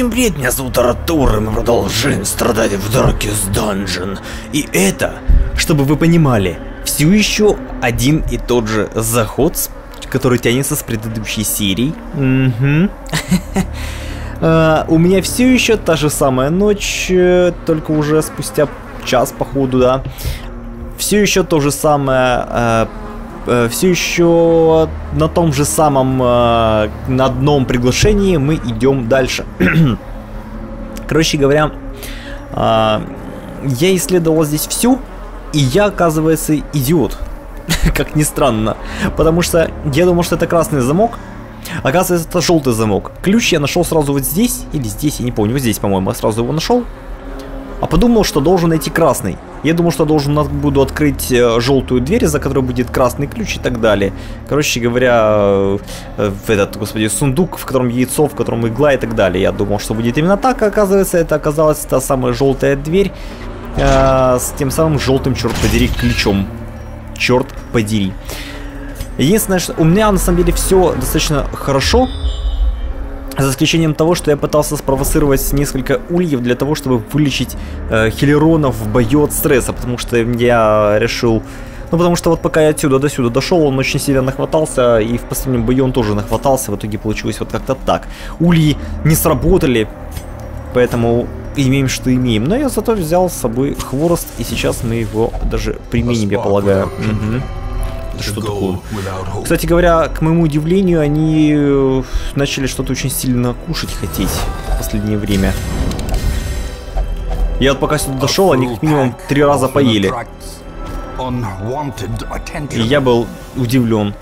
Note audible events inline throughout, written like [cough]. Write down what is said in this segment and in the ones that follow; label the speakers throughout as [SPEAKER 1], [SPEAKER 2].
[SPEAKER 1] Всем привет, меня зовут Артур, и мы продолжаем страдать в Darkest Dungeon. И это, чтобы вы понимали, все еще один и тот же заход, который тянется с предыдущей серии. Угу. [laughs] У меня все еще та же самая ночь, э, только уже спустя час, походу, да. Все еще то же самое э, все еще на том же самом, э, на одном приглашении мы идем дальше. [clears throat] Короче говоря, э, я исследовал здесь всю, и я, оказывается, идиот. [laughs] как ни странно. Потому что я думал, что это красный замок, Оказывается, это желтый замок. Ключ я нашел сразу вот здесь, или здесь, я не помню, вот здесь, по-моему, я сразу его нашел. А подумал, что должен найти красный. Я думал, что должен буду открыть э, желтую дверь, за которой будет красный ключ и так далее. Короче говоря, э, в этот, господи, сундук, в котором яйцо, в котором игла и так далее. Я думал, что будет именно так, оказывается, это оказалась та самая желтая дверь э, с тем самым желтым, черт подери, ключом. Черт подери. Единственное, что у меня на самом деле все достаточно хорошо. За исключением того, что я пытался спровоцировать несколько ульев для того, чтобы вылечить э, хилеронов в бою от стресса, потому что я решил... Ну, потому что вот пока я отсюда до сюда дошел, он очень сильно нахватался, и в последнем бою он тоже нахватался, в итоге получилось вот как-то так. Ульи не сработали, поэтому имеем, что имеем. Но я зато взял с собой хворост, и сейчас мы его даже применим, я полагаю. Угу что такое. Кстати говоря, к моему удивлению, они э, начали что-то очень сильно кушать хотеть в последнее время. Я вот пока сюда дошел, они как минимум три раза поели. И я был удивлен.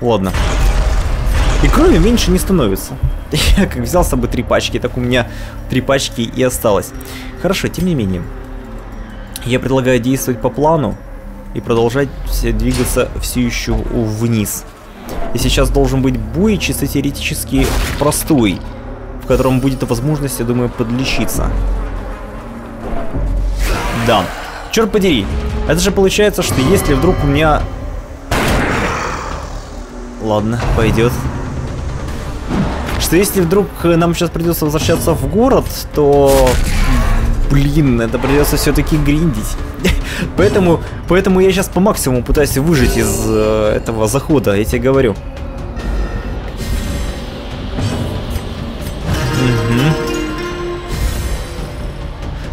[SPEAKER 1] Ладно. И крови меньше не становится. [laughs] Я как взял с собой три пачки, так у меня три пачки и осталось. Хорошо, тем не менее. Я предлагаю действовать по плану и продолжать двигаться все еще вниз. И сейчас должен быть бой чисто теоретически простой, в котором будет возможность, я думаю, подлечиться. Да. Черт подери. Это же получается, что если вдруг у меня... Ладно, пойдет. Что если вдруг нам сейчас придется возвращаться в город, то... Блин, это придется все-таки гриндить. [laughs] Поэтому, поэтому я сейчас по максимуму пытаюсь выжить из э, этого захода, я тебе говорю. Угу.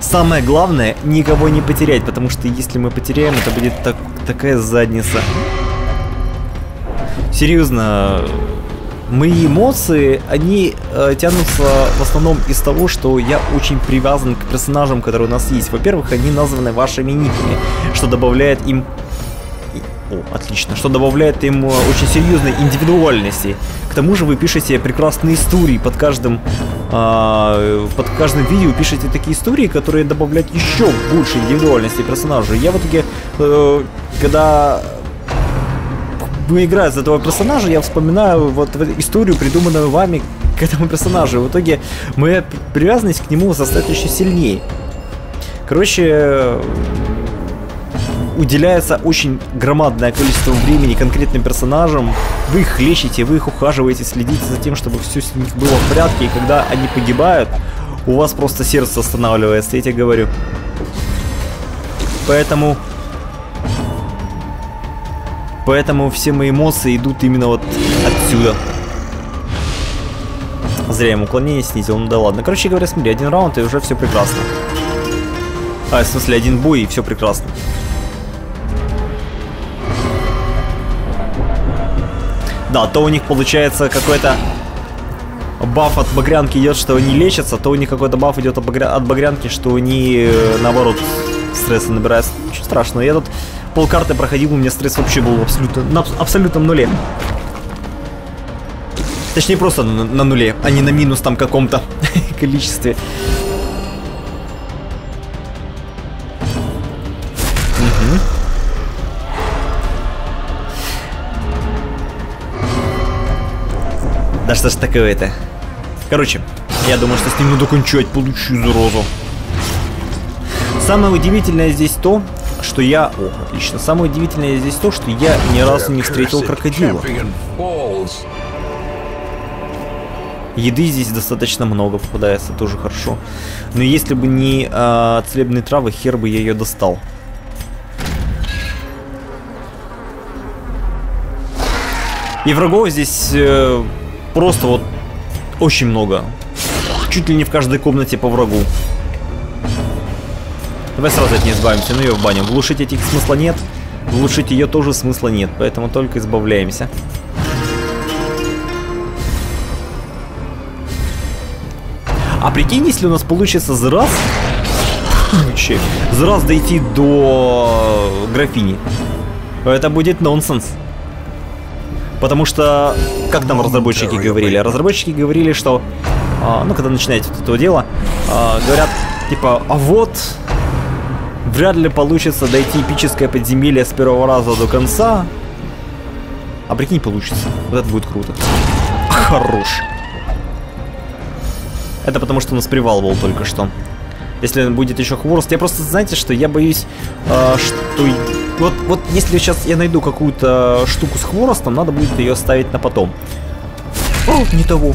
[SPEAKER 1] Самое главное, никого не потерять, потому что если мы потеряем, это будет так, такая задница. Серьезно, мои эмоции, они э, тянутся в основном из того, что я очень привязан к персонажам, которые у нас есть. Во-первых, они названы вашими никами, что добавляет им... О, отлично. Что добавляет им э, очень серьезной индивидуальности. К тому же вы пишете прекрасные истории под каждым... Э, под каждым видео пишете такие истории, которые добавляют еще больше индивидуальности персонажу. Я в итоге, э, когда играя за этого персонажа, я вспоминаю вот историю, придуманную вами к этому персонажу. В итоге моя привязанность к нему состоит еще сильнее. Короче, уделяется очень громадное количество времени конкретным персонажам. Вы их лечите, вы их ухаживаете, следите за тем, чтобы все с них было в порядке. И когда они погибают, у вас просто сердце останавливается, я тебе говорю. Поэтому Поэтому все мои эмоции идут именно вот отсюда. Зря ему уклонение снизил, ну да ладно. Короче говоря, смотри, один раунд и уже все прекрасно. А, в смысле, один бой и все прекрасно. Да, то у них получается какой-то баф от багрянки идет, что они лечатся, то у них какой-то баф идет от, багря... от багрянки, что они э, наоборот стресса набираются. Ничего страшного, я тут полкарты проходил, у меня стресс вообще был абсолютно, на абсолютном нуле. Точнее, просто на, на нуле, а не на минус там каком-то [laughs] количестве. Да что ж такое-то? Короче, я думаю, что с ним надо кончать, получу заразу. Самое удивительное здесь то, что я... О, отлично. Самое удивительное здесь то, что я ни разу не встретил крокодила. Еды здесь достаточно много попадается, тоже хорошо. Но если бы не э, целебные травы, хер бы я ее достал. И врагов здесь э, просто вот очень много. Чуть ли не в каждой комнате по врагу. Давай сразу от нее избавимся, ну ее в баню. Глушить этих смысла нет. Глушить ее тоже смысла нет, поэтому только избавляемся. А прикинь, если у нас получится за раз... за раз дойти до графини. Это будет нонсенс. Потому что, как там разработчики говорили? Разработчики говорили, что, а, ну, когда начинаете вот это дело, а, говорят, типа, а вот, вряд ли получится дойти эпическое подземелье с первого раза до конца. А прикинь, получится. Вот это будет круто. Хорош. Это потому, что у нас привал был только что. Если будет еще хворост. Я просто, знаете, что я боюсь, э, что... Вот, вот если сейчас я найду какую-то штуку с хворостом, надо будет ее оставить на потом. О, не того.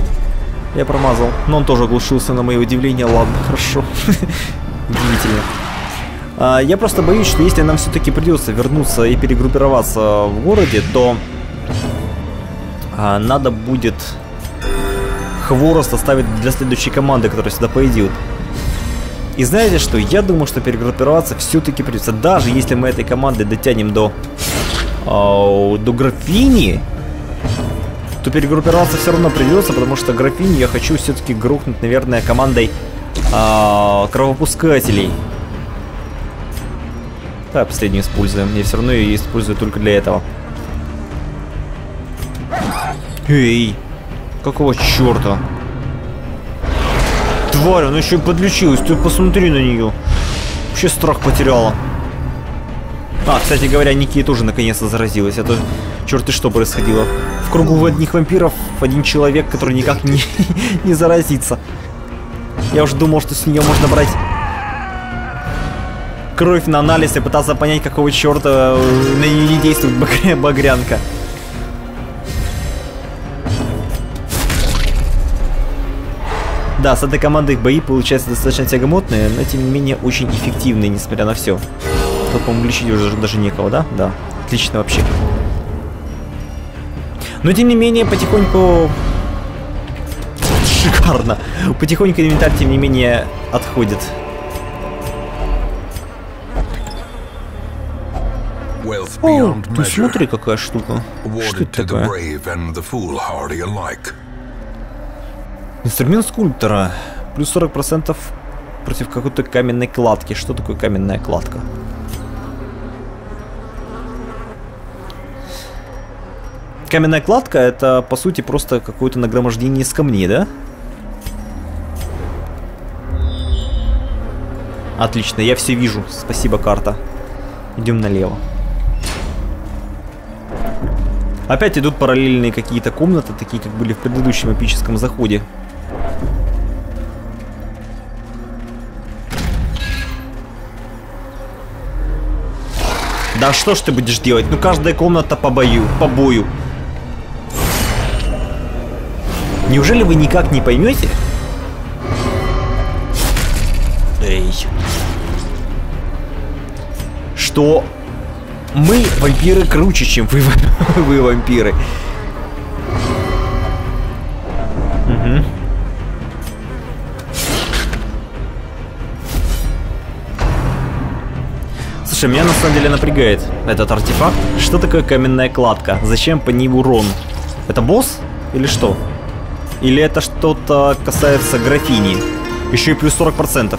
[SPEAKER 1] Я промазал. Но он тоже оглушился на мое удивление. Ладно, хорошо. [laughs] Удивительно. А, я просто боюсь, что если нам все-таки придется вернуться и перегруппироваться в городе, то а, надо будет хворост оставить для следующей команды, которая сюда пойдет. И знаете что, я думаю, что перегруппироваться все-таки придется. Даже если мы этой командой дотянем до, э, до графини, то перегруппироваться все равно придется, потому что графини я хочу все-таки грохнуть, наверное, командой кровопускателей. Да, последнюю используем. Я все равно ее использую только для этого. Эй! Какого черта? Тварь, она еще и подлечилась. Ты посмотри на нее. Вообще страх потеряла. А, кстати говоря, Ники тоже наконец-то заразилась. Это черт и что происходило. В кругу одних вампиров один человек, который никак не, [laughs] не заразится. Я уже думал, что с нее можно брать кровь на анализ и пытаться понять, какого черта на нее не действует багрянка. Да, с этой командой бои получаются достаточно тягомотные, но тем не менее очень эффективные, несмотря на все. Тут, по-моему, лечить уже даже некого, да? Да. Отлично вообще. Но тем не менее, потихоньку... Шикарно. Потихоньку инвентарь, тем не менее, отходит. О, ты смотри, какая штука. Что это такое? Инструмент скульптора. Плюс 40% против какой-то каменной кладки. Что такое каменная кладка? Каменная кладка это по сути просто какое-то нагромождение из камней, да? Отлично, я все вижу. Спасибо, карта. Идем налево. Опять идут параллельные какие-то комнаты, такие как были в предыдущем эпическом заходе. Да что ж ты будешь делать? Ну каждая комната по бою, по бою. Неужели вы никак не поймете? Эй. Что мы вампиры круче, чем вы, [laughs] вы вампиры. Угу. Слушай, меня на самом деле напрягает этот артефакт. Что такое каменная кладка? Зачем по ней урон? Это босс? Или что? Или это что-то касается графини? Еще и плюс 40%.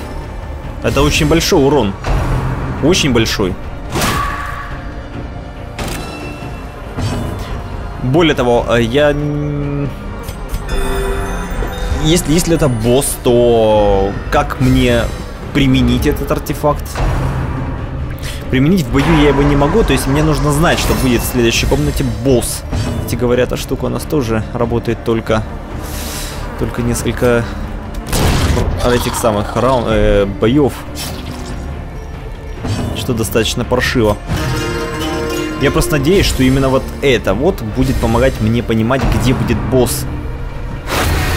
[SPEAKER 1] Это очень большой урон. Очень большой. Более того, э, я... Если, если это босс, то как мне применить этот артефакт? Применить в бою я его не могу, то есть мне нужно знать, что будет в следующей комнате босс. Эти говорят, эта штука у нас тоже работает только... Только несколько этих самых раунд, э, боев. Что достаточно паршиво. Я просто надеюсь, что именно вот это вот будет помогать мне понимать, где будет босс.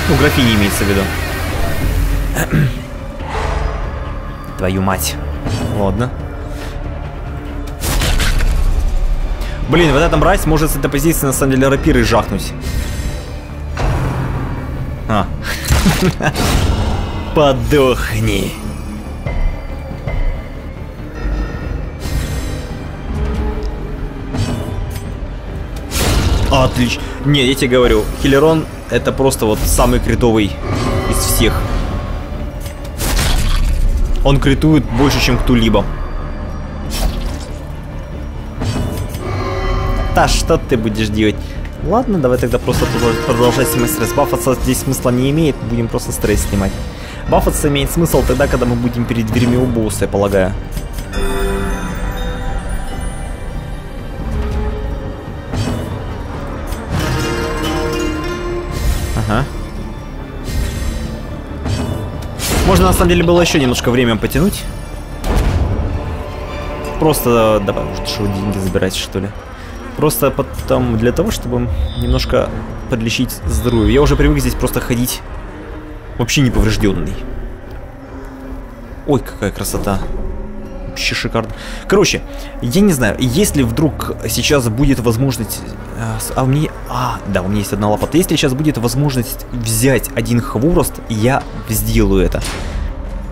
[SPEAKER 1] Ну, графини имеется в виду. [clears throat] Твою мать. Ладно. Блин, вот эта мразь может с этой позиции на самом деле рапирой жахнуть. А. [laughs] Подохни. Отлично. Не, я тебе говорю, Хиллерон это просто вот самый критовый из всех. Он критует больше, чем кто-либо. Да что ты будешь делать? Ладно, давай тогда просто продолжать стресс. Бафаться здесь смысла не имеет, будем просто стресс снимать. Бафаться имеет смысл тогда, когда мы будем перед дверьми у босса, я полагаю. Ага. Можно на самом деле было еще немножко время потянуть. Просто давай уже что деньги забирать что ли. Просто потом для того, чтобы немножко подлечить здоровье. Я уже привык здесь просто ходить вообще неповрежденный. Ой, какая красота. Вообще шикарно. Короче, я не знаю, если вдруг сейчас будет возможность... Э, а у меня... А, да, у меня есть одна лопата. Если сейчас будет возможность взять один хворост, я сделаю это.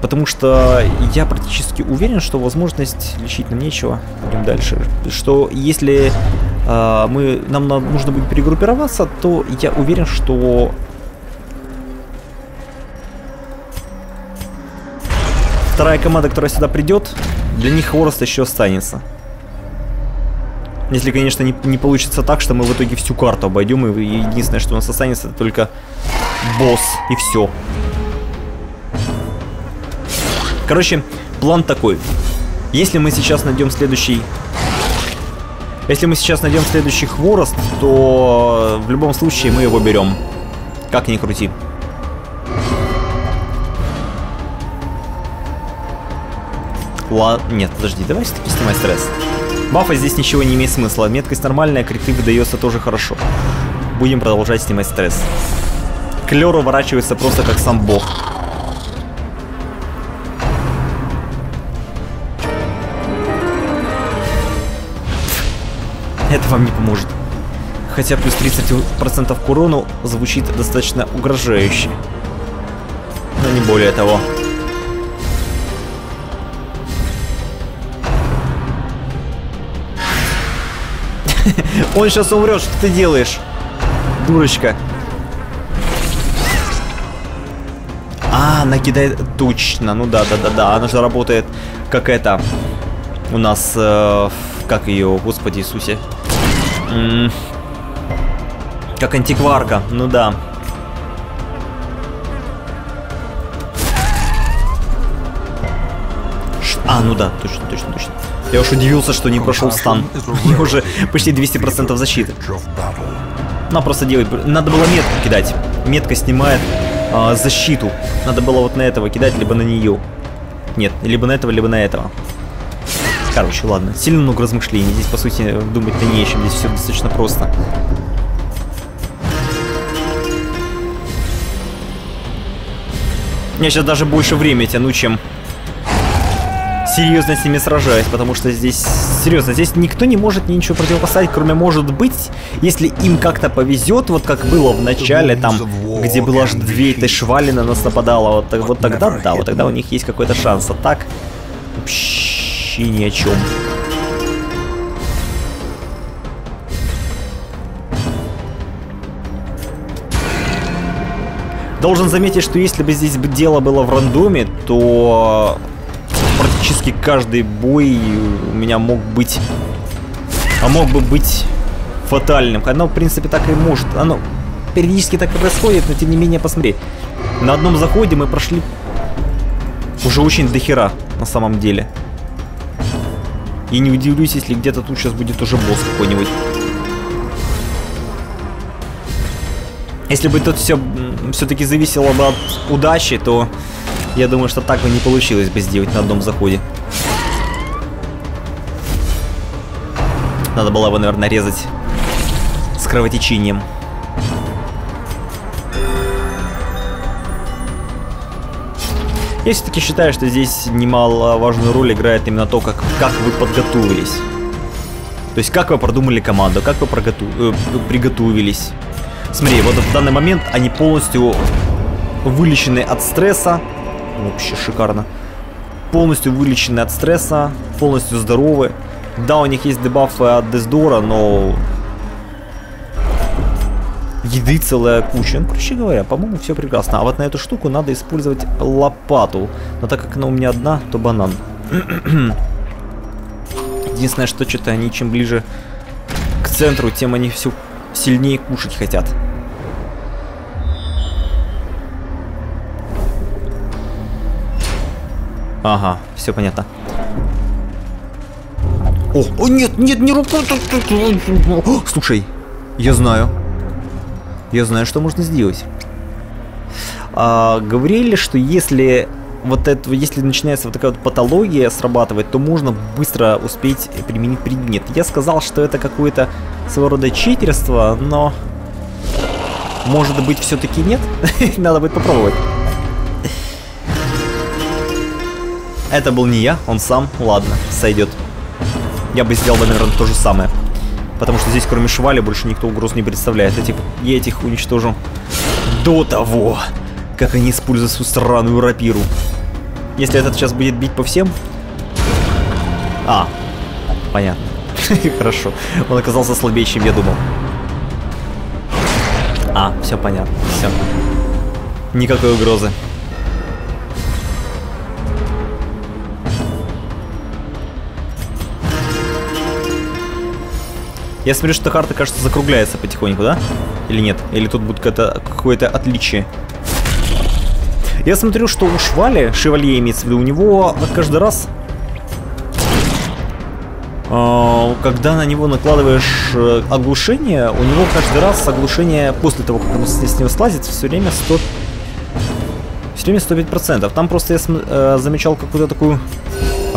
[SPEAKER 1] Потому что я практически уверен, что возможность лечить нам нечего. Будем дальше. Что если э, мы, нам нужно будет перегруппироваться, то я уверен, что вторая команда, которая сюда придет, для них хворост еще останется. Если, конечно, не, не получится так, что мы в итоге всю карту обойдем, и единственное, что у нас останется, это только босс, и все. Короче, план такой. Если мы сейчас найдем следующий... Если мы сейчас найдем следующий хворост, то в любом случае мы его берем. Как ни крути. Ла... Нет, подожди, давай все-таки снимай стресс. Бафа здесь ничего не имеет смысла. Меткость нормальная, криты выдается тоже хорошо. Будем продолжать снимать стресс. Клер уворачивается просто как сам бог. Это вам не поможет. Хотя плюс 30% к урону звучит достаточно угрожающе. Но не более того. [laughs] Он сейчас умрет, что ты делаешь? Дурочка. А, накидает... Точно, ну да, да, да, да. Она же работает как это... У нас... Э, как ее, господи Иисусе. М -м как антикварка, ну да. Ш а, ну да, точно, точно, точно. Я уж удивился, что не прошел стан. У [laughs] него уже почти 200% защиты. Ну, просто делать... Надо было метку кидать. Метка снимает а, защиту. Надо было вот на этого кидать, либо на нее. Нет, либо на этого, либо на этого. Короче, ладно. Сильно много размышлений. Здесь, по сути, думать-то не о чем. Здесь все достаточно просто. Я сейчас даже больше времени тяну, чем серьезно с ними сражаюсь, потому что здесь, серьезно, здесь никто не может ничего противопоставить, кроме, может быть, если им как-то повезет, вот как было в начале, там, где было аж две этой швали на нас нападало, вот, вот тогда, да, вот тогда у них есть какой-то шанс, а так, вообще ни о чем. Должен заметить, что если бы здесь дело было в рандоме, то практически каждый бой у меня мог быть... А мог бы быть фатальным. Оно, в принципе, так и может. Оно периодически так и происходит, но тем не менее, посмотри. На одном заходе мы прошли уже очень дохера, на самом деле. И не удивлюсь, если где-то тут сейчас будет уже босс какой-нибудь. Если бы тут все все-таки зависело бы от удачи, то я думаю, что так бы не получилось бы сделать на одном заходе. Надо было бы, наверное, резать с кровотечением. Я все-таки считаю, что здесь немаловажную роль играет именно то, как, как вы подготовились. То есть, как вы продумали команду, как вы э, приготовились. Смотри, вот в данный момент они полностью вылечены от стресса. Вообще шикарно. Полностью вылечены от стресса, полностью здоровы. Да, у них есть дебафы от Дездора, но еды целая куча. Ну, короче говоря, по-моему, все прекрасно. А вот на эту штуку надо использовать лопату. Но так как она у меня одна, то банан. [clears throat] Единственное, что что-то они чем ближе к центру, тем они все сильнее кушать хотят. Ага, все понятно. О, о нет, нет, не рукой. Слушай, я знаю. Я знаю, что можно сделать. А, говорили, что если вот это, если начинается вот такая вот патология срабатывать, то можно быстро успеть применить предмет. Я сказал, что это какое-то своего рода читерство, но может быть все-таки нет. [laughs] Надо будет попробовать. Это был не я, он сам. Ладно, сойдет. Я бы сделал, наверное, то же самое. Потому что здесь, кроме Швали, больше никто угроз не представляет. Этих, я этих уничтожу до того, как они используют свою странную рапиру. Если этот сейчас будет бить по всем... А, понятно. [laughs] Хорошо. Он оказался слабее, чем я думал. А, все понятно. Все. Никакой угрозы. Я смотрю, что карта, кажется, закругляется потихоньку, да? Или нет? Или тут будет какое-то отличие? Я смотрю, что у Швали, Шевалье имеется в виду, у него каждый раз, э, когда на него накладываешь э, оглушение, у него каждый раз оглушение после того, как он с него слазит, все время 100... Все время 105%. Там просто я э, замечал какую-то такую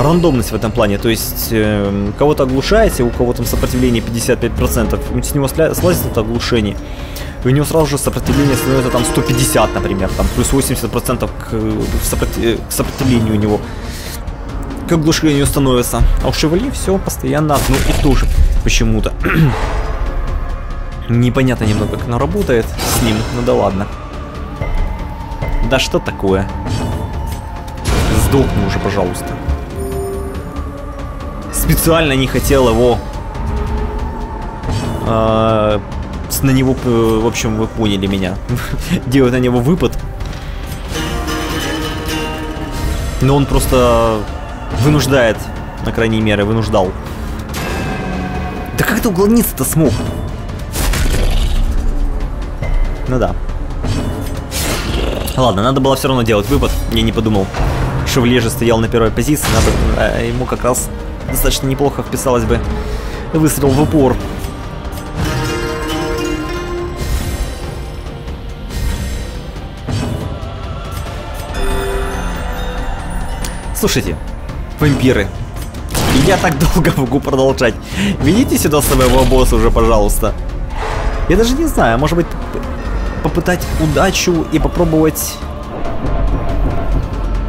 [SPEAKER 1] рандомность в этом плане. То есть э, кого-то оглушаете, у кого там сопротивление 55%, с него слазит это оглушение. И у него сразу же сопротивление становится там 150, например, там плюс 80% к, к сопротивлению у него к оглушению становится. А у Шевали все постоянно одно и то же почему-то. [clears throat] Непонятно немного, как оно работает с ним, ну да ладно. Да что такое? Сдохни уже, пожалуйста специально не хотел его э, на него, в общем, вы поняли меня, [laughs] делать на него выпад. Но он просто вынуждает, на крайней мере, вынуждал. Да как ты уклониться-то смог? Ну да. Ладно, надо было все равно делать выпад. Я не подумал. Шевле же стоял на первой позиции, надо э, ему как раз достаточно неплохо вписалось бы выстрел в упор. Слушайте, вампиры, я так долго могу продолжать. Ведите сюда своего босса уже, пожалуйста. Я даже не знаю, может быть, попытать удачу и попробовать...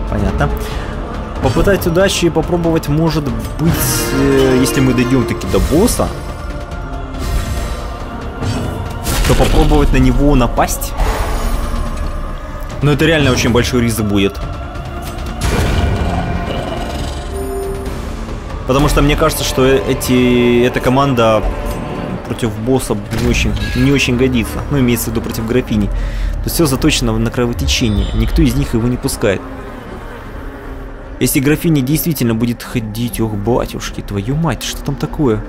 [SPEAKER 1] Понятно попытать удачи и попробовать, может быть, э, если мы дойдем таки до босса, то попробовать на него напасть. Но это реально очень большой риск будет. Потому что мне кажется, что эти, эта команда против босса не очень, не очень годится. Ну, имеется в виду против графини. То есть все заточено на кровотечение. Никто из них его не пускает. Если графиня действительно будет ходить, ох, батюшки, твою мать, что там такое?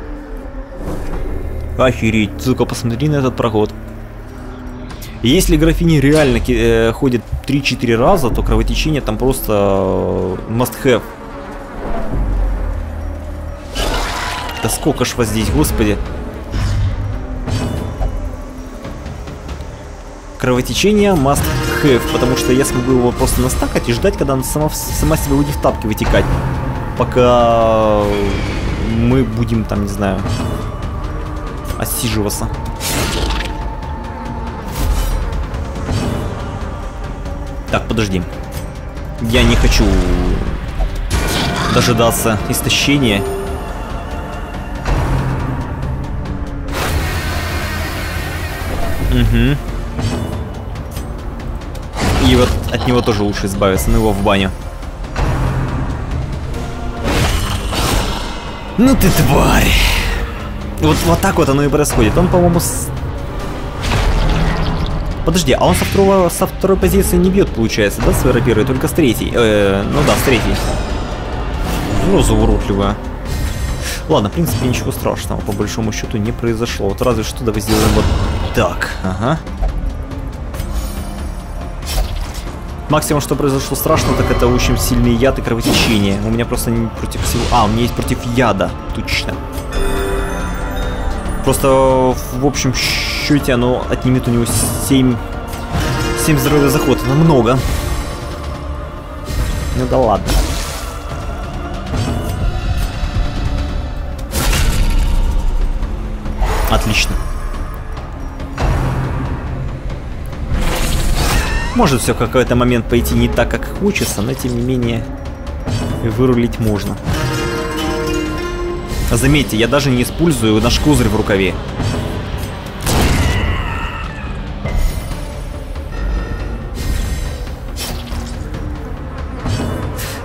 [SPEAKER 1] Охереть, сука, посмотри на этот проход. Если графиня реально э, ходит 3-4 раза, то кровотечение там просто э, must have. Да сколько ж вас здесь, господи. Кровотечение must have, потому что я смогу его просто настакать и ждать, когда она сама, сама себя будет в тапке вытекать. Пока мы будем там, не знаю, отсиживаться. Так, подожди. Я не хочу дожидаться истощения. Угу. И вот от него тоже лучше избавиться, ну его в баню. Ну ты тварь! Вот, вот так вот оно и происходит. Он, по-моему, с... Подожди, а он со, второго, со второй позиции не бьет, получается, да, своей рапирой, только с третьей. Э, ну да, с третьей. Ну, зауродливая. Ладно, в принципе, ничего страшного, по большому счету, не произошло. Вот разве что давай сделаем вот так. Ага. Максимум, что произошло страшно, так это очень сильный яд и кровотечение. У меня просто не против всего... А, у меня есть против яда, точно. Просто в общем счете оно отнимет у него 7... 7 здоровья заход. Это много. Ну да ладно. Отлично. Может все в какой-то момент пойти не так, как хочется, но тем не менее вырулить можно. Заметьте, я даже не использую наш козырь в рукаве.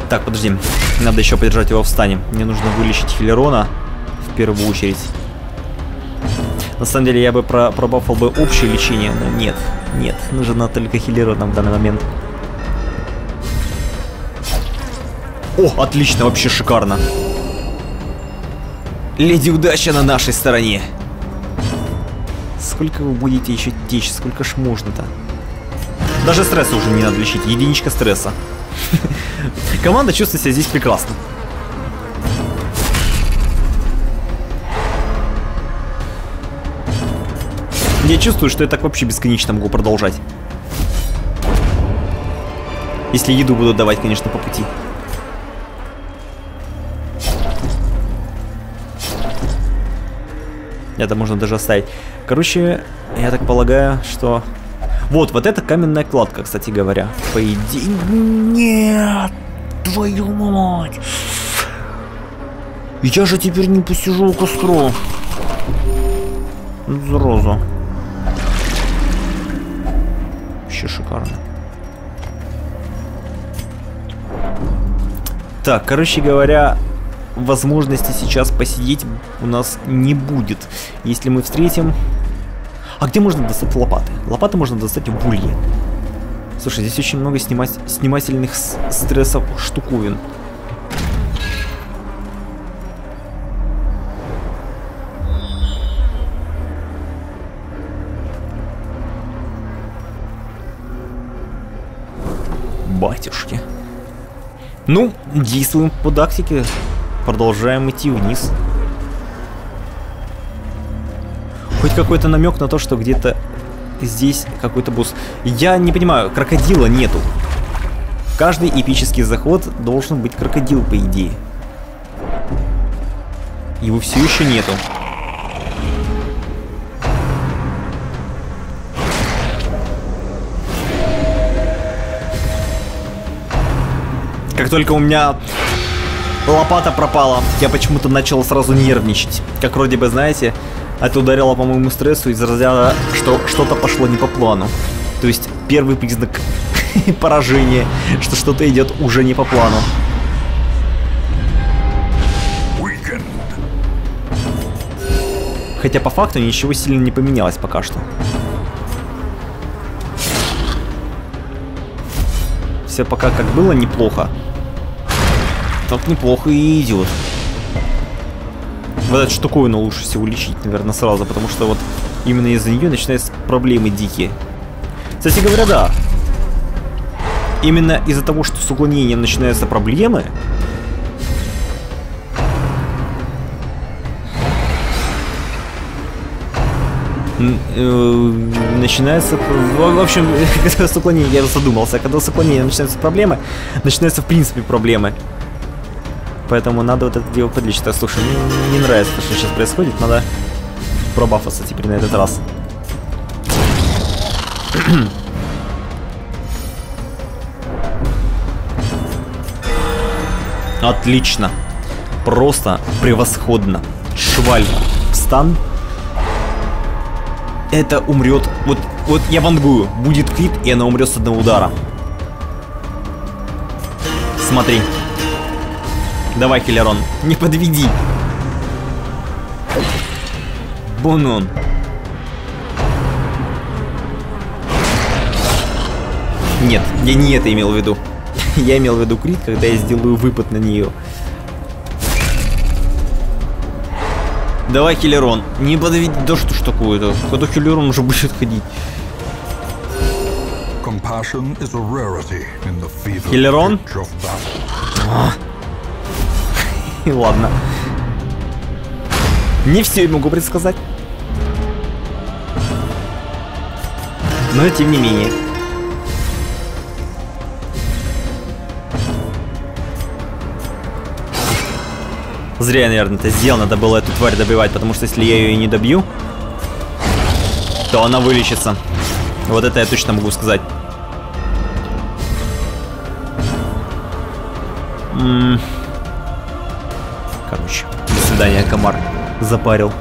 [SPEAKER 1] Так, подожди. Надо еще подержать его в стане. Мне нужно вылечить Хиллерона в первую очередь. На самом деле я бы про пробафал бы общее лечение, но нет. Нет, нужно только Хиллерона в данный момент. О, отлично, вообще шикарно. Леди удача на нашей стороне. Сколько вы будете еще течь? Сколько ж можно-то? Даже стресса уже не надо лечить. Единичка стресса. [laughs] Команда чувствует себя здесь прекрасно. Я чувствую, что я так вообще бесконечно могу продолжать. Если еду буду давать, конечно, по пути. Это можно даже оставить. Короче, я так полагаю, что... Вот, вот это каменная кладка, кстати говоря. По идее... Нет! Твою мать! Я же теперь не посижу у костру. Зараза. Вообще шикарно. Так, короче говоря, возможности сейчас посидеть у нас не будет. Если мы встретим... А где можно достать лопаты? Лопаты можно достать в улье. Слушай, здесь очень много снимать, снимательных стрессов штуковин. Ну, действуем по тактике. Продолжаем идти вниз. Хоть какой-то намек на то, что где-то здесь какой-то босс. Я не понимаю, крокодила нету. Каждый эпический заход должен быть крокодил, по идее. Его все еще нету. Как только у меня лопата пропала, я почему-то начал сразу нервничать. Как вроде бы, знаете, это ударило по моему стрессу из разряда, что что-то пошло не по плану. То есть первый признак [laughs] поражения, что что-то идет уже не по плану. Хотя по факту ничего сильно не поменялось пока что. Все пока как было неплохо, так неплохо и идет. Вот эту штуковину лучше всего лечить, наверное, сразу, потому что вот именно из-за нее начинаются проблемы дикие. Кстати говоря, да. Именно из-за того, что с уклонением начинаются проблемы, э, начинается... В общем, [laughs] когда с уклонением, я задумался, когда с уклонением начинаются проблемы, начинаются в принципе проблемы. Поэтому надо вот это дело подлечить. Так, слушай, мне не нравится, что сейчас происходит. Надо пробафаться теперь на этот раз. [clears throat] Отлично. Просто превосходно. Шваль стан. Это умрет. Вот, вот я вангую. Будет крит, и она умрет с одного удара. Смотри. Давай, Хиллерон, не подведи. Бонон. Нет, я не это имел в виду. [laughs] я имел в виду крит, когда я сделаю выпад на нее. Давай, Хиллерон, не подведи. Да что ж такое-то? Когда Хиллерон уже будет ходить. Хиллерон? И [laughs] ладно. Не все я могу предсказать. Но тем не менее. Зря я, наверное, это сделал. Надо было эту тварь добивать, потому что если я ее не добью, то она вылечится. Вот это я точно могу сказать. М -м Короче, до свидания, комар. Запарил.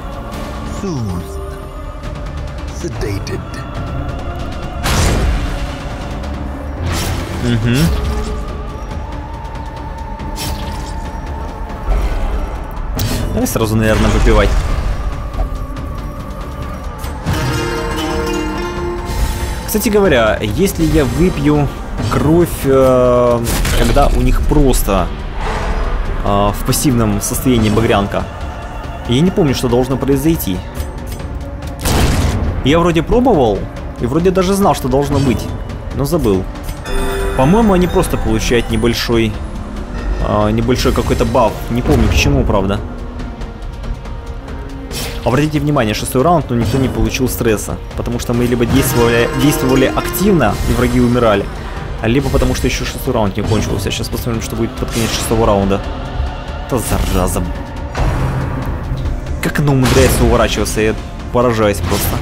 [SPEAKER 1] Угу. Давай сразу, наверное, выпивать. Кстати говоря, если я выпью кровь, э, когда у них просто э, в пассивном состоянии багрянка, я не помню, что должно произойти. Я вроде пробовал, и вроде даже знал, что должно быть, но забыл. По-моему, они просто получают небольшой, э, небольшой какой-то баф. Не помню, к чему, правда. Обратите внимание, шестой раунд, но никто не получил стресса, потому что мы либо действовали, действовали активно, и враги умирали, либо потому что еще шестой раунд не кончился. Сейчас посмотрим, что будет под конец шестого раунда. Это зараза. Как она умудряется уворачиваться, я поражаюсь просто.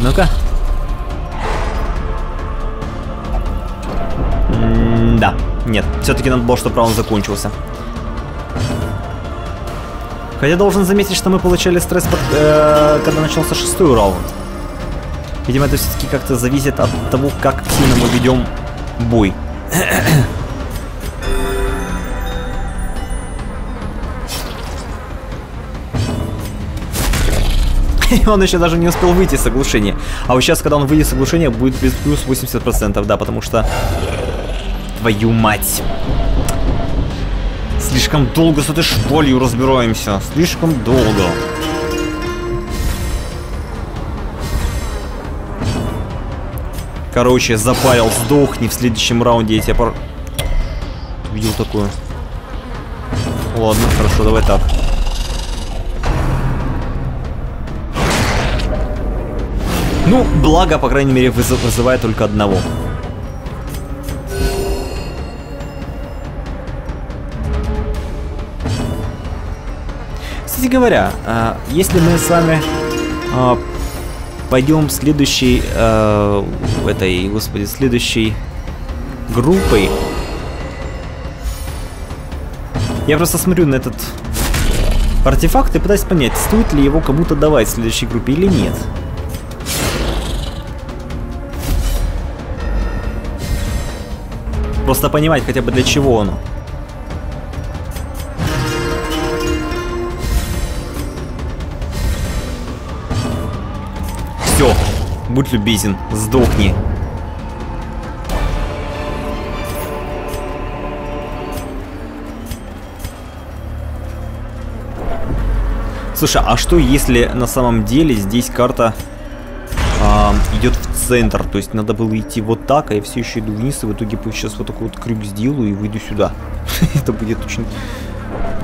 [SPEAKER 1] Ну-ка. Да. Нет, все-таки надо было, чтобы раунд закончился. Хотя должен заметить, что мы получали стресс, под, э, когда начался шестой раунд. Видимо, это все-таки как-то зависит от того, как сильно мы ведем бой. [laughs] Он еще даже не успел выйти с оглушения. А вот сейчас, когда он выйдет с оглушения, будет плюс 80%, да, потому что твою мать. Слишком долго с этой швалью разбираемся. Слишком долго. Короче, запарил, сдохни в следующем раунде. Я тебя пор... Видел такое. Ладно, хорошо, давай так. Ну, благо, по крайней мере, вызывает только одного. Кстати говоря, а, если мы с вами а, пойдем следующей, а, этой, господи, следующей группой, я просто смотрю на этот артефакт и пытаюсь понять, стоит ли его кому-то давать в следующей группе или нет. Просто понимать хотя бы для чего оно. Будь любезен, сдохни. Слушай, а что если на самом деле здесь карта а, идет в центр? То есть надо было идти вот так, а я все еще иду вниз, и в итоге сейчас вот такой вот крюк сделаю и выйду сюда. [laughs] Это будет очень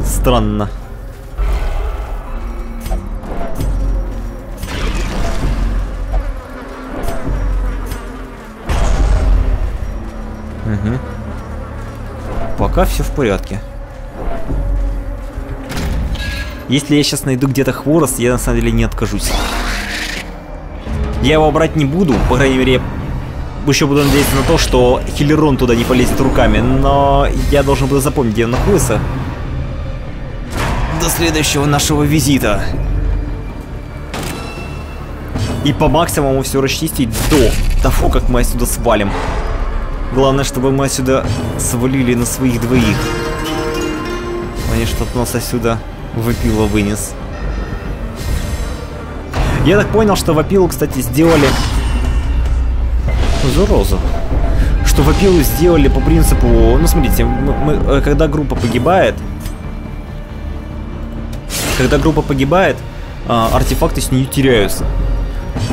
[SPEAKER 1] странно. Пока все в порядке. Если я сейчас найду где-то хворост, я на самом деле не откажусь. Я его брать не буду, по крайней мере, еще буду надеяться на то, что Хиллерон туда не полезет руками, но я должен буду запомнить, где он находится. До следующего нашего визита. И по максимуму все расчистить до того, как мы отсюда свалим. Главное, чтобы мы отсюда свалили на своих двоих. Они что-то нас отсюда выпило вынес. Я так понял, что вопилу, кстати, сделали... Зараза. Что вопилу сделали по принципу... Ну, смотрите, мы, мы, э, когда группа погибает... Когда группа погибает, а, артефакты с нее теряются.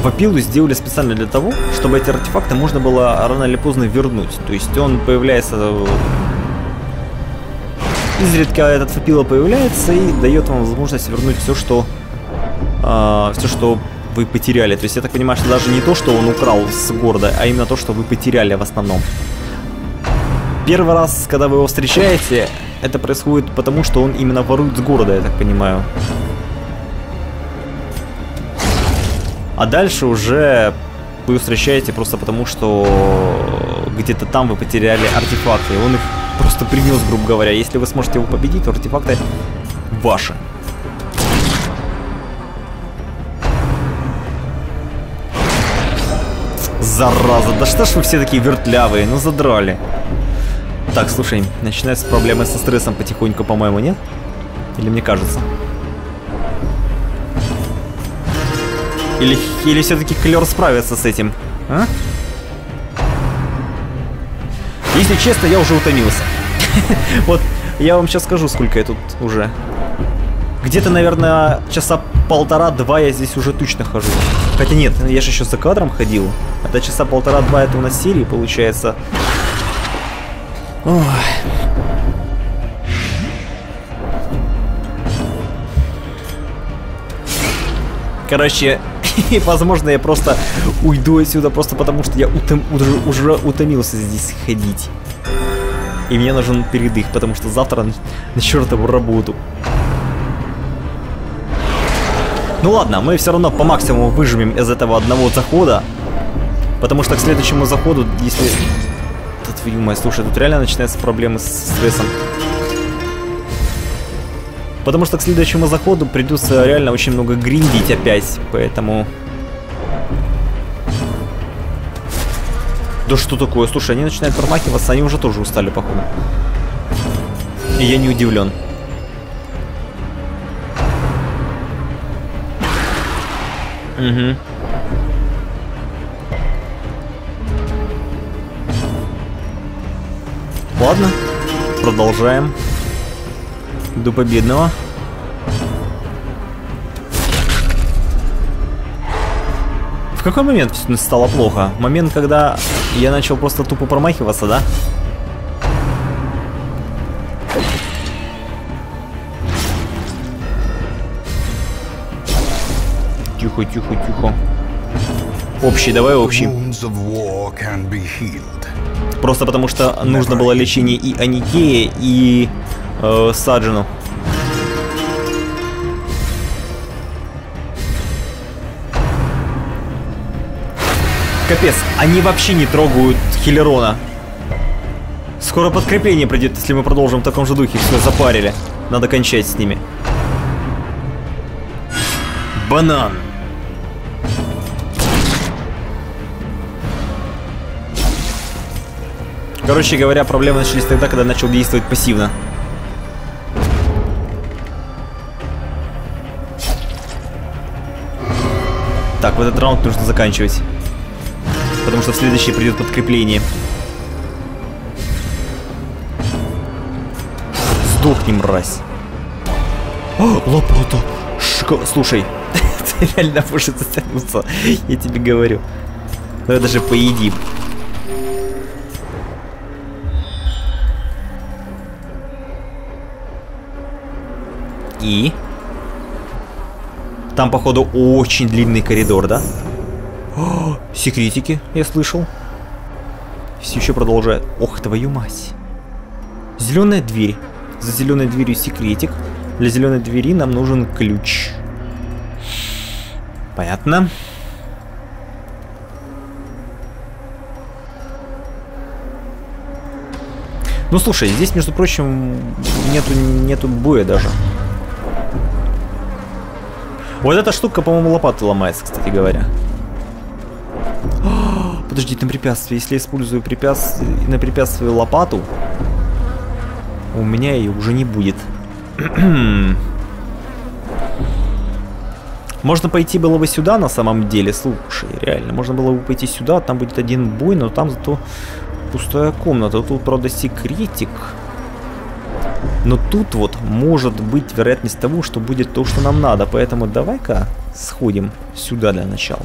[SPEAKER 1] Вопилу сделали специально для того, чтобы эти артефакты можно было рано или поздно вернуть. То есть он появляется... Э, изредка этот вопила появляется и дает вам возможность вернуть все, что э, а, все, что вы потеряли. То есть я так понимаю, что даже не то, что он украл с города, а именно то, что вы потеряли в основном. Первый раз, когда вы его встречаете, это происходит потому, что он именно ворует с города, я так понимаю. А дальше уже вы встречаете просто потому, что где-то там вы потеряли артефакты, и он их просто принес, грубо говоря. Если вы сможете его победить, то артефакты ваши. Зараза, да что ж вы все такие вертлявые, ну задрали. Так, слушай, начинаются проблемы со стрессом потихоньку, по-моему, нет? Или мне кажется? Или, или все-таки Клер справится с этим? А? Если честно, я уже утомился. [laughs] Вот, я вам сейчас скажу, сколько я тут уже. Где-то, наверное, часа полтора-два я здесь уже точно хожу. Хотя нет, я же еще за кадром ходил. Это часа полтора-два это у нас серии получается. Ой. Короче, [laughs] возможно, я просто уйду отсюда просто потому, что я утом, уже, уже утомился здесь ходить. И мне нужен передых, потому что завтра на, на чертову работу. Ну ладно, мы все равно по максимуму выжмем из этого одного захода. Потому что к следующему заходу, если... Твою мать, слушай, тут реально начинаются проблемы с стрессом. Потому что к следующему заходу придется реально очень много гриндить опять, поэтому... Да что такое? Слушай, они начинают промахиваться, они уже тоже устали, походу. И я не удивлен. Угу. Ладно, продолжаем. До победного. В какой момент стало плохо? Момент, когда я начал просто тупо промахиваться, да? Тихо, тихо, тихо. Общий, давай общий. Просто потому что нужно было лечение и Аникея, и э, Саджину. Капец, они вообще не трогают Хиллерона. Скоро подкрепление придет, если мы продолжим в таком же духе. Все, запарили. Надо кончать с ними. Банан. Короче говоря, проблемы начались тогда, когда начал действовать пассивно. В этот раунд нужно заканчивать. Потому что в следующий придет подкрепление. Сдохни, мразь. О, лопата. Шика... Слушай, [laughs] ты реально можешь затянуться. Я тебе говорю. Давай даже поедим. И... Там, походу, очень длинный коридор, да? О, секретики, я слышал. Все еще продолжает. Ох, твою мать. Зеленая дверь. За зеленой дверью секретик. Для зеленой двери нам нужен ключ. Понятно. Ну слушай, здесь, между прочим, нету, нету боя даже. Вот эта штука, по-моему, лопаты ломается, кстати говоря. [gasps] Подожди, на препятствие. Если я использую препятствие, на препятствие лопату, у меня ее уже не будет. [clears throat] Можно пойти было бы сюда на самом деле, слушай, реально. Можно было бы пойти сюда, там будет один бой, но там зато пустая комната. Тут, правда, секретик. Но тут вот может быть вероятность того, что будет то, что нам надо. Поэтому давай-ка сходим сюда для начала.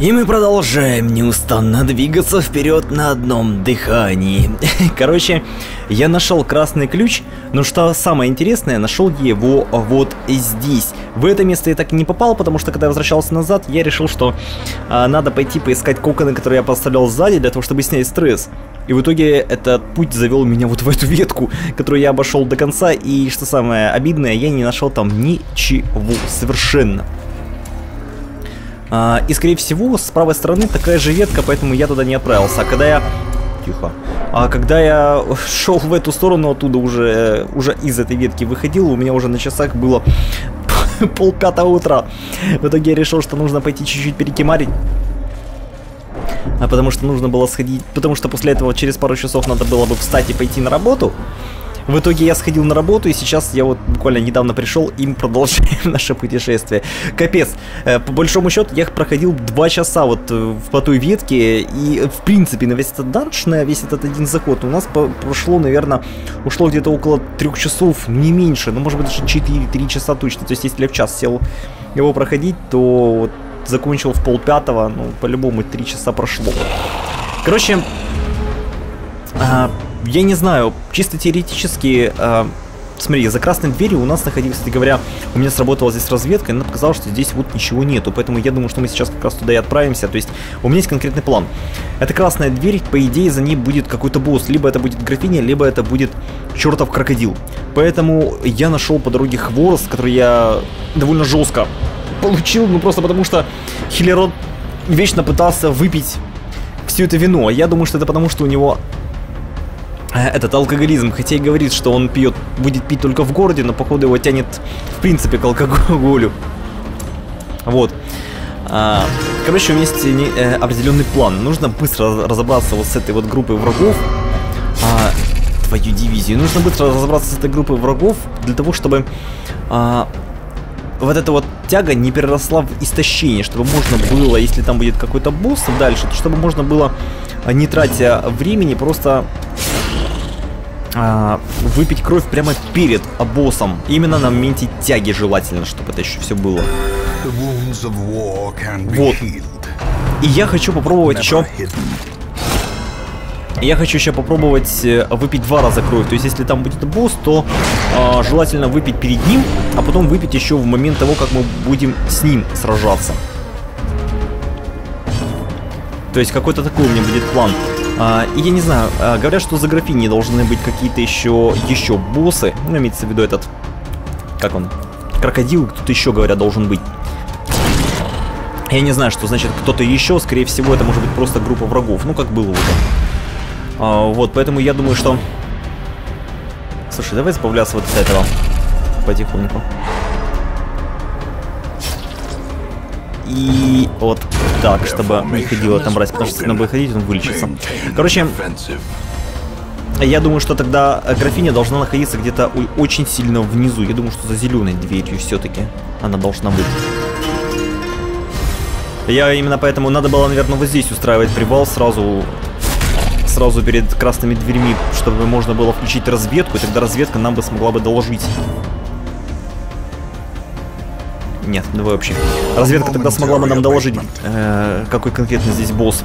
[SPEAKER 2] И мы продолжаем неустанно двигаться вперед на одном дыхании. [laughs]
[SPEAKER 1] Короче, я нашел красный ключ, но что самое интересное, нашел его вот здесь. В это место я так и не попал, потому что когда я возвращался назад, я решил, что а, надо пойти поискать коконы, которые я поставлял сзади, для того, чтобы снять стресс. И в итоге этот путь завел меня вот в эту ветку, которую я обошел до конца, и что самое обидное, я не нашел там ничего совершенно. А, и скорее всего с правой стороны такая же ветка, поэтому я туда не отправился. А когда я... Тихо. А когда я шел в эту сторону оттуда уже, уже из этой ветки выходил, у меня уже на часах было [laughs] пол пятого утра. В итоге я решил, что нужно пойти чуть-чуть перекимарить. А потому что нужно было сходить, потому что после этого через пару часов надо было бы встать и пойти на работу. В итоге я сходил на работу, и сейчас я вот буквально недавно пришел, и мы продолжаем [laughs] наше путешествие. Капец, э, по большому счету я проходил два часа вот э, по той ветке, и в принципе на весь этот данж, на весь этот один заход у нас прошло, наверное, ушло где-то около трех часов, не меньше, ну может быть даже 4-3 часа точно. То есть если я в час сел его проходить, то вот закончил в пол пятого, ну по-любому 3 часа прошло. Короче, а, я не знаю, чисто теоретически, э, смотри, за красной дверью у нас находилась, кстати говоря, у меня сработала здесь разведка, и она показала, что здесь вот ничего нету, поэтому я думаю, что мы сейчас как раз туда и отправимся, то есть у меня есть конкретный план. Это красная дверь, по идее, за ней будет какой-то босс, либо это будет графиня, либо это будет чертов крокодил. Поэтому я нашел по дороге хворост, который я довольно жестко получил, ну просто потому что Хиллерод вечно пытался выпить все это вино. Я думаю, что это потому, что у него этот алкоголизм, хотя и говорит, что он пьет, будет пить только в городе, но походу его тянет в принципе к алкоголю. Вот. А, короче, у меня есть э, определенный план. Нужно быстро разобраться вот с этой вот группой врагов. А, твою дивизию. Нужно быстро разобраться с этой группой врагов для того, чтобы а, вот эта вот тяга не переросла в истощение, чтобы можно было, если там будет какой-то босс дальше, то чтобы можно было, не тратя времени, просто а, выпить кровь прямо перед боссом. Именно на моменте тяги желательно, чтобы это еще все было. Вот. И я хочу попробовать еще... Я хочу еще попробовать э, выпить два раза кровь. То есть, если там будет босс, то э, желательно выпить перед ним, а потом выпить еще в момент того, как мы будем с ним сражаться. То есть, какой-то такой у меня будет план. А, и я не знаю, а, говорят, что за графиней должны быть какие-то еще, еще боссы. Ну, имеется в виду этот, как он, крокодил, кто-то еще, говорят, должен быть. Я не знаю, что значит кто-то еще, скорее всего, это может быть просто группа врагов, ну, как было уже. А, вот, поэтому я думаю, что... Слушай, давай избавляться вот от этого потихоньку. И вот так, чтобы не ходило там брать, потому что если он будет ходить, он вылечится. Короче, я думаю, что тогда графиня должна находиться где-то очень сильно внизу. Я думаю, что за зеленой дверью все-таки она должна быть. Я именно поэтому надо было, наверное, вот здесь устраивать привал сразу сразу перед красными дверьми, чтобы можно было включить разведку, и тогда разведка нам бы смогла бы доложить. Нет, давай вообще. Разведка тогда смогла бы нам доложить, э, какой конкретно здесь босс.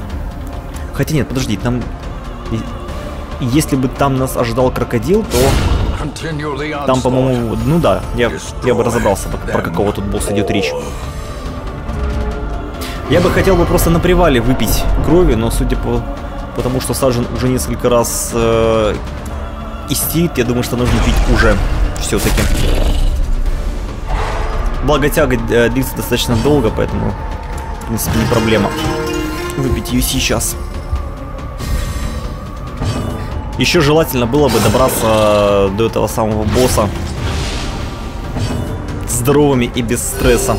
[SPEAKER 1] Хотя нет, подожди, там... Если бы там нас ожидал крокодил, то... Там, по-моему, ну да, я, я бы разобрался, про какого тут босса идет речь. Я бы хотел бы просто на привале выпить крови, но судя по... Потому что Саджин уже несколько раз э, истерит, я думаю, что нужно пить уже все-таки. Благо тяга э, длится достаточно долго, поэтому, в принципе, не проблема выпить ее сейчас. Еще желательно было бы добраться до этого самого босса здоровыми и без стресса.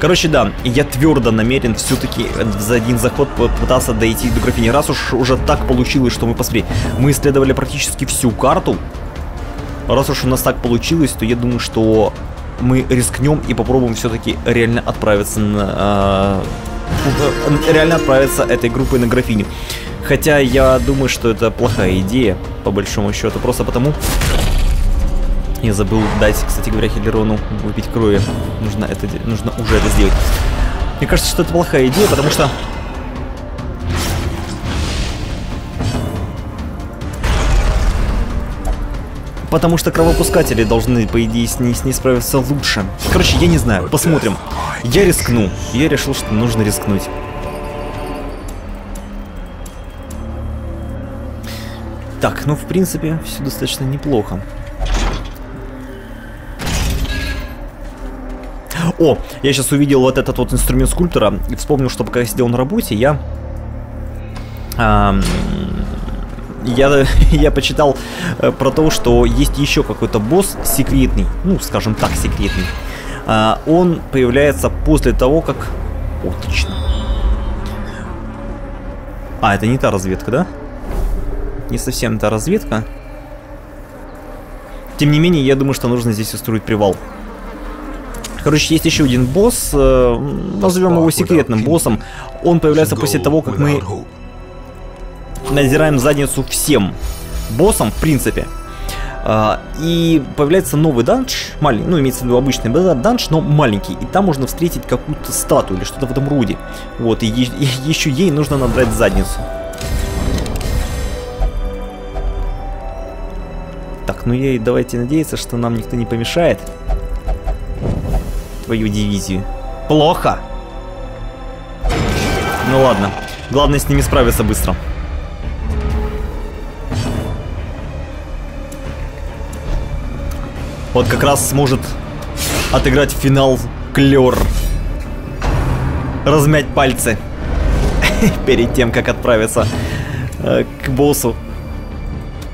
[SPEAKER 1] Короче, да, я твердо намерен все-таки за один заход попытаться дойти до графини. Раз уж уже так получилось, что мы, посмотри, мы исследовали практически всю карту. Раз уж у нас так получилось, то я думаю, что мы рискнем и попробуем все-таки реально отправиться на... Э, реально отправиться этой группой на графиню. Хотя я думаю, что это плохая идея, по большому счету, просто потому... Я забыл дать, кстати говоря, Хиллерону выпить крови. Нужно, это, нужно уже это сделать. Мне кажется, что это плохая идея, потому что Потому что кровопускатели должны, по идее, с ней, с ней справиться лучше. Короче, я не знаю, посмотрим. Я рискну. Я решил, что нужно рискнуть. Так, ну, в принципе, все достаточно неплохо. О, я сейчас увидел вот этот вот инструмент скульптора и вспомнил, что пока я сидел на работе, я... Эм, я, [laughs] я почитал э, про то, что есть еще какой-то босс секретный, ну, скажем так, секретный. Э, он появляется после того, как... Отлично. А, это не та разведка, да? Не совсем та разведка. Тем не менее, я думаю, что нужно здесь устроить привал. Короче, есть еще один босс, э, назовем его секретным боссом. Он появляется после того, как мы надираем задницу всем боссам, в принципе. Uh, и появляется новый данж, маленький, ну имеется в виду обычный данж, но маленький, и там можно встретить какую-то статую или что-то в этом роде. Вот, и, и [laughs] еще ей нужно надрать задницу. Так, ну и давайте надеяться, что нам никто не помешает. Твою дивизию. Плохо! Ну ладно, главное с ними справиться быстро. Вот как раз сможет отыграть финал Клёр. Размять пальцы. [laughs] Перед тем, как отправиться э, к боссу.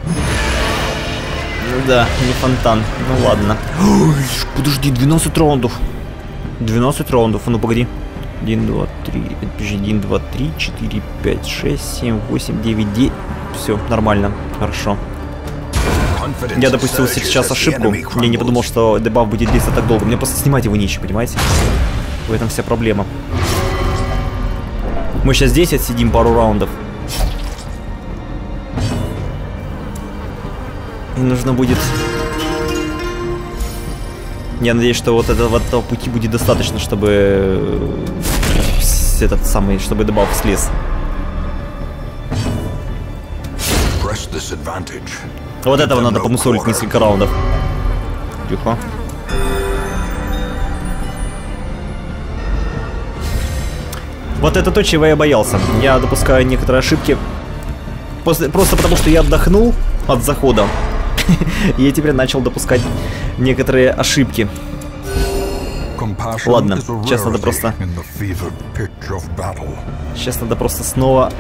[SPEAKER 1] Ну да, не фонтан. Ну ладно. Ой, подожди, 12 раундов. 12 раундов, а ну погоди. 1, 2, 3, 1, 2, 3, 4, 5, 6, 7, 8, 9, 10. Все, нормально, хорошо. Я допустил сейчас ошибку. Я не подумал, что дебаф будет длиться так долго. Мне просто снимать его нечего, понимаете? В этом вся проблема. Мы сейчас здесь отсидим пару раундов. И нужно будет... Я надеюсь, что вот этого, этого пути будет достаточно, чтобы э, этот самый, чтобы дебаф слез. Вот этого надо помусолить несколько раундов. Тихо. Вот это то, чего я боялся. Я допускаю некоторые ошибки. После, просто потому, что я отдохнул от захода. [laughs] Я теперь начал допускать некоторые ошибки. Ладно, сейчас надо просто... Сейчас надо просто снова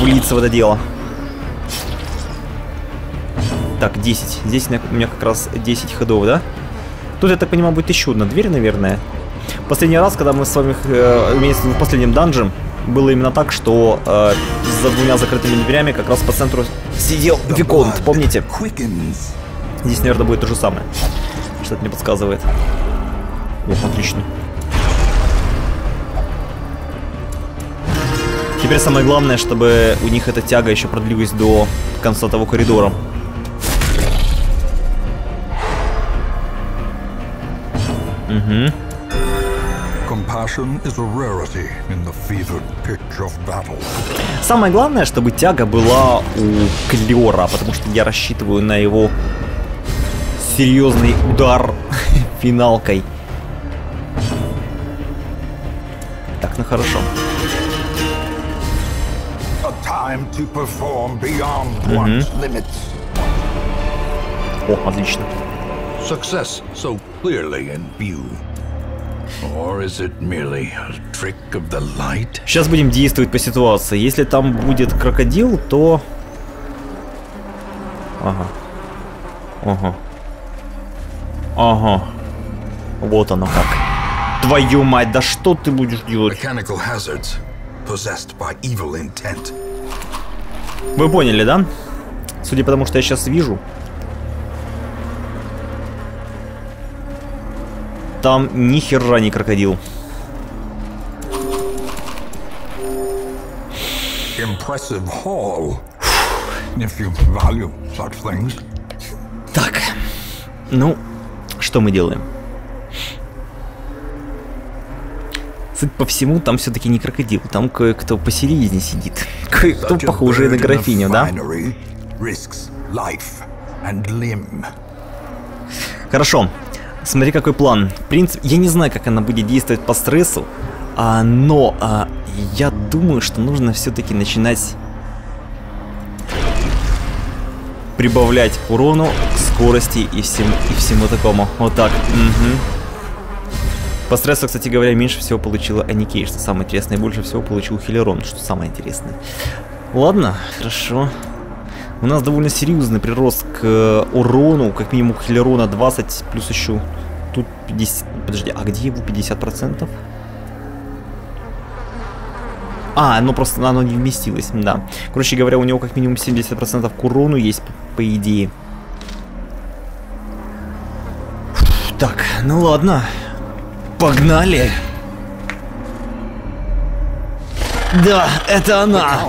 [SPEAKER 1] влиться в это дело. Так, 10. Здесь у меня как раз 10 ходов, да? Тут, я так понимаю, будет еще одна дверь, наверное. Последний раз, когда мы с вами э, вместе в последнем данже, было именно так, что э, за двумя закрытыми дверями как раз по центру сидел Виконт, помните? Здесь, наверное, будет то же самое. Что-то мне подсказывает. О, отлично. Теперь самое главное, чтобы у них эта тяга еще продлилась до конца того коридора. Угу. Самое главное, чтобы тяга была у Клера, потому что я рассчитываю на его серьезный удар [laughs] финалкой. Так, ну хорошо. Угу. О, отлично. Success so clearly in view. Or is it merely a trick of the light? Сейчас будем действовать по ситуации. Если там будет крокодил, то... Ага. Ага. Ага. Вот оно как. Твою мать, да что ты будешь делать? Вы поняли, да? Судя по тому, что я сейчас вижу. Там ни хера не крокодил.
[SPEAKER 3] Impressive haul, if you value such things.
[SPEAKER 1] Так. Ну, что мы делаем? Судя по всему, там все-таки не крокодил, там кое-кто посерьезнее сидит. [laughs] Кое-кто похожий на графиню, да? Хорошо. Смотри, какой план. В принципе, я не знаю, как она будет действовать по стрессу, а, но а, я думаю, что нужно все-таки начинать прибавлять урону, скорости и, всем, и всему такому. Вот так. Мгм. По стрессу, кстати говоря, меньше всего получила Аникей, что самое интересное, и больше всего получил Хилерон, что самое интересное. Ладно, хорошо. У нас довольно серьезный прирост к э, урону, как минимум Хилерона 20, плюс еще тут 50... Подожди, а где его 50%? А, ну просто оно не вместилось, да. Короче говоря, у него как минимум 70% к урону есть, по, по идее. Так, ну ладно. Погнали. Да, это она.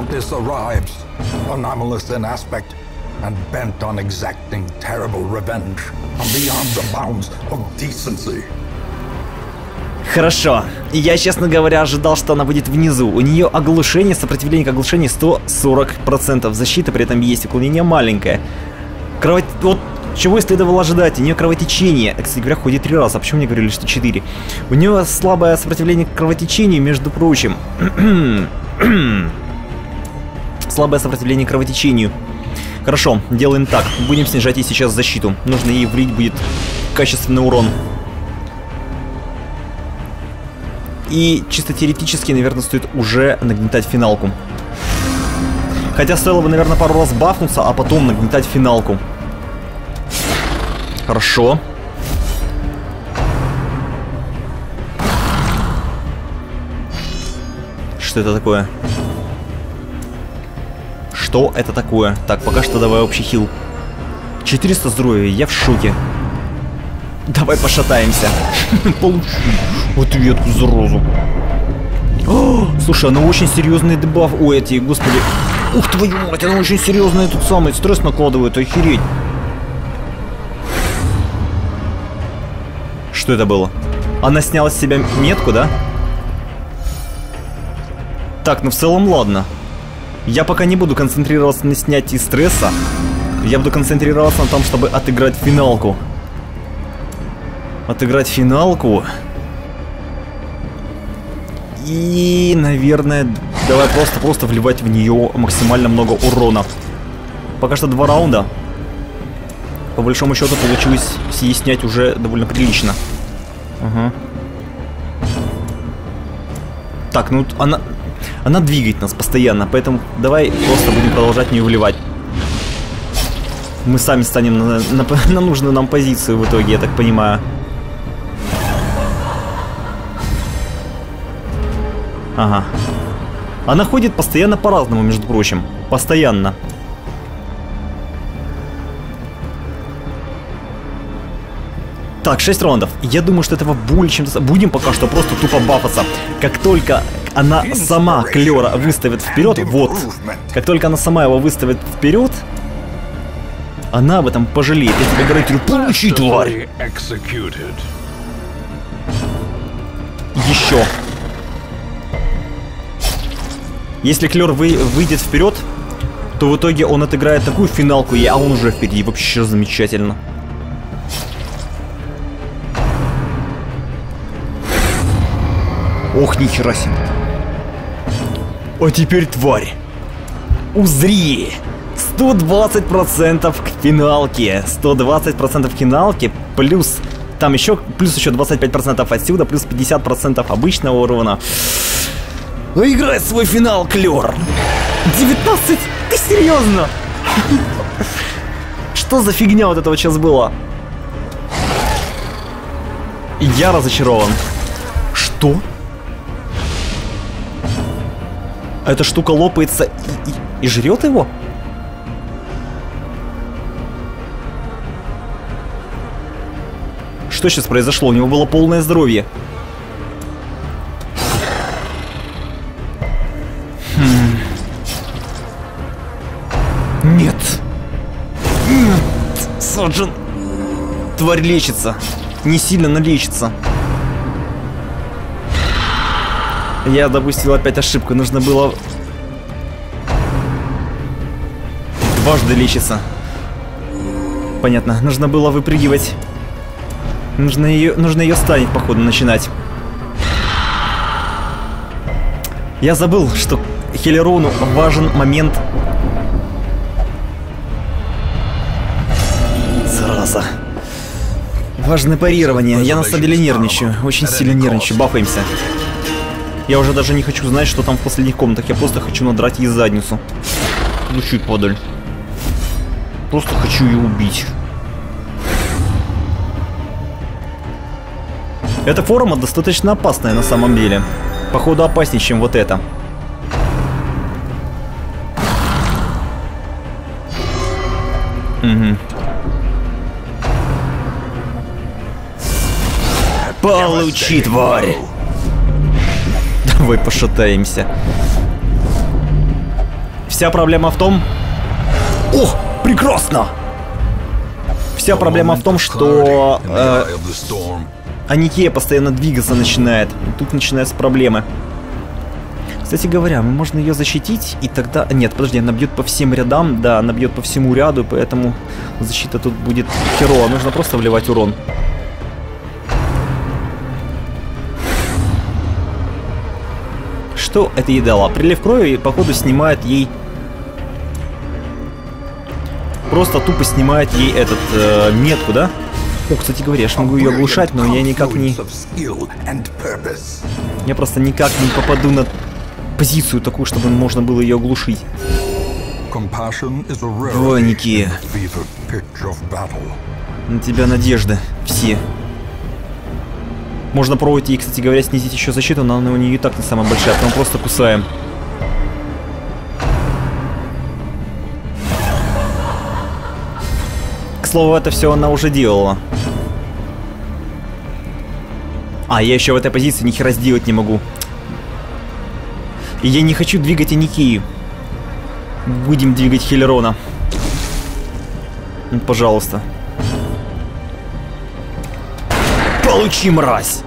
[SPEAKER 3] Anomalous in aspect, and bent on exacting terrible revenge from beyond the bounds of decency.
[SPEAKER 1] Хорошо. Я, честно говоря, ожидал, что она будет внизу. У нее оглушение, сопротивление к оглушению 140%. Защита при этом есть, уклонение маленькое. Кровот... Вот чего и следовало ожидать. У нее кровотечение. Кстати говоря, ходит три раза. А почему мне говорили, что четыре? У нее слабое сопротивление к кровотечению, между прочим. [clears throat] слабое сопротивление кровотечению. Хорошо, делаем так. Будем снижать ей сейчас защиту. Нужно ей влить будет качественный урон. И чисто теоретически, наверное, стоит уже нагнетать финалку. Хотя стоило бы, наверное, пару раз бафнуться, а потом нагнетать финалку. Хорошо. Что это такое? Что это такое? Так, пока что давай общий хил. 400 здоровья, я в шоке. Давай пошатаемся. [laughs] Получи ответку за розу. О, слушай, она очень серьезный дебаф. Ой, эти, господи. Ух твою мать, она очень серьезный тут самый стресс накладывает, охереть. Что это было? Она сняла с себя метку, да? Так, ну в целом ладно. Я пока не буду концентрироваться на снятии стресса. Я буду концентрироваться на том, чтобы отыграть финалку. Отыграть финалку. И, наверное, давай просто-просто вливать в нее максимально много урона. Пока что два раунда. По большому счету получилось сие снять уже довольно прилично. Ага. Так, ну она... Она двигает нас постоянно, поэтому давай просто будем продолжать в нее вливать. Мы сами станем на, на, [laughs] на нужную нам позицию в итоге, я так понимаю. Ага. Она ходит постоянно по-разному, между прочим. Постоянно. Так, 6 раундов. Я думаю, что этого более чем... Будем пока что просто тупо бафаться. Как только она сама Клера выставит вперед, вот. Как только она сама его выставит вперед, она об этом пожалеет. Я тебе гарантирую, получи, тварь! Еще. Если Клер вы, выйдет вперед, то в итоге он отыграет такую финалку, и- а он уже впереди. Вообще замечательно. Ох, нихера себе. А теперь тварь. Узри. 120% к финалке. 120% к финалке плюс там еще плюс еще 25% отсюда, плюс 50% обычного урона. Ну, играй свой финал, Клер. 19? Ты серьезно? Что за фигня вот это вот сейчас была? Я разочарован. Что? Эта штука лопается и, и, и жрет его? Что сейчас произошло? У него было полное здоровье. Хм. Нет. Нет. Саджин. Тварь лечится. Не сильно, но лечится. Я допустил опять ошибку. Нужно было... Дважды лечиться. Понятно. Нужно было выпрыгивать. Нужно ее, нужно ее станить, походу, начинать. Я забыл, что Хелерону важен момент... Зараза. Важное парирование. Я на самом деле нервничаю. Очень сильно нервничаю. Бафаемся. Я уже даже не хочу знать, что там в последних комнатах. Я просто хочу надрать ей задницу. Ну чуть подаль. Просто хочу ее убить. Эта форма достаточно опасная на самом деле. Походу опаснее, чем вот это. Угу. Получи, тварь! Давай пошатаемся. Вся проблема в том... О, прекрасно! Вся проблема в том, что... Э, Аникея постоянно двигаться начинает. И тут начинаются проблемы. Кстати говоря, можно ее защитить, и тогда... Нет, подожди, она бьет по всем рядам. Да, она бьет по всему ряду, поэтому защита тут будет херово. Нужно просто вливать урон. Что это ей дало? Прилив крови, походу, снимает ей... Просто тупо снимает ей этот э, метку, да? О, кстати говоря, я ж могу ее оглушать, но я никак не... Я просто никак не попаду на позицию такую, чтобы можно было ее оглушить. Ой, Ники. На тебя надежда. Все. Можно пробовать ей, кстати говоря, снизить еще защиту, но она у нее и так не самая большая, поэтому просто кусаем. К слову, это все она уже делала. А, я еще в этой позиции ни хера сделать не могу. И я не хочу двигать Аникию. Будем двигать Хиллерона. Ну, пожалуйста. Получи, мразь!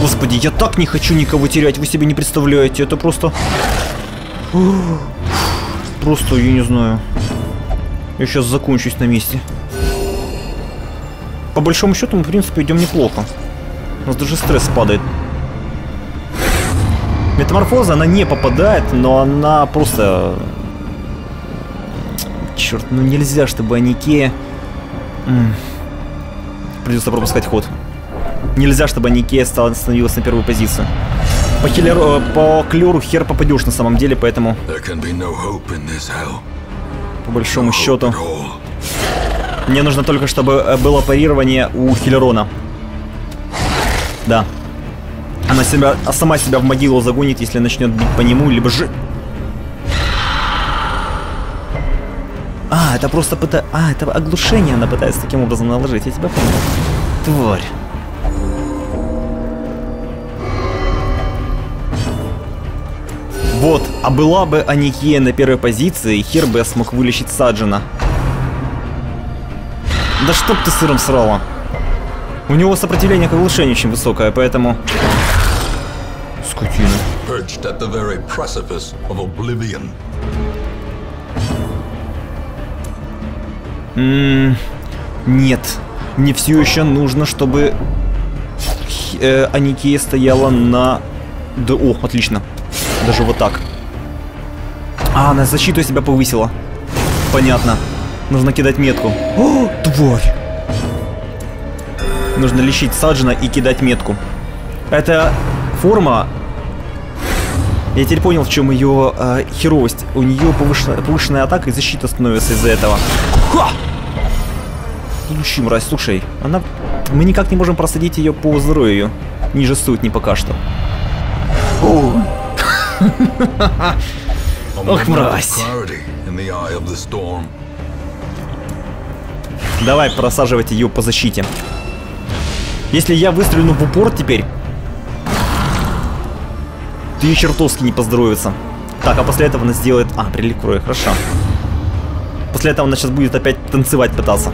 [SPEAKER 1] Господи, я так не хочу никого терять, вы себе не представляете. Это просто... Просто, я не знаю. Я сейчас закончусь на месте. По большому счету мы, в принципе, идем неплохо. У нас даже стресс падает. Метаморфоза, она не попадает, но она просто... Черт, ну нельзя, чтобы Анике... Придется пропускать ход. Нельзя, чтобы Анике становилась на первую позицию. По, хилеру, по клюру хер попадешь на самом деле, поэтому... По большому счету... Мне нужно только, чтобы э, было парирование у Хилерона. Да. Она себя, сама себя в могилу загонит, если начнет бить по нему, либо же... А, это просто пытается... А, это оглушение она пытается таким образом наложить, я тебя понял. Тварь. Вот, а была бы Аникия на первой позиции, хер бы я смог вылечить Саджина. Да чтоб ты сыром срала. У него сопротивление к оглушению очень высокое, поэтому... Скотина. Ммм... Нет. Мне все еще нужно, чтобы э, Аникея стояла на... Да, о, отлично. Даже вот так. А, она защиту себя повысила. Понятно. Нужно кидать метку. О, тварь! Нужно лечить Саджина и кидать метку. Эта форма Я теперь понял, в чем ее э, херовость. У нее повышенная, повышенная атака и защита становится из-за этого. Ха! Ищи, мразь, слушай, она... Мы никак не можем просадить ее по здоровью. Ниже сотни пока что. [laughs] Ох, мразь. Давай просаживать ее по защите. Если я выстрелю в упор теперь, ты ей чертовски не поздоровится. Так, а после этого она сделает... А, прилив крови, хорошо. После этого она сейчас будет опять танцевать пытаться.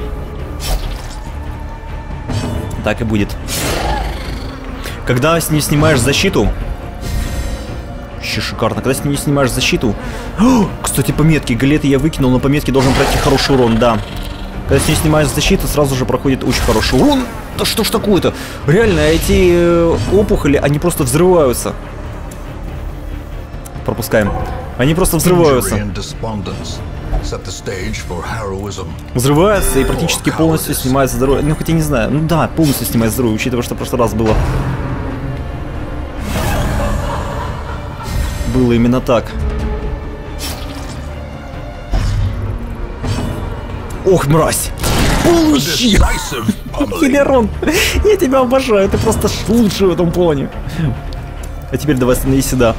[SPEAKER 1] Так и будет. Когда с ней снимаешь защиту... Вообще шикарно. Когда с ней снимаешь защиту... О, кстати, пометки. Галеты я выкинул, но пометки должен пройти хороший урон, да. Когда с ней снимаешь защиту, сразу же проходит очень хороший урон. Да что ж такое-то? Реально, эти э, опухоли, они просто взрываются. Пропускаем. Они просто взрываются. Взрываются и практически полностью снимает здоровье. Ну, хотя не знаю. Ну да, полностью снимает здоровье, учитывая, что в прошлый раз было. Было именно так. Ох, мразь! Получи! Хилерон! [laughs] Я тебя обожаю, ты просто лучший в этом плане. А теперь давай становись сюда.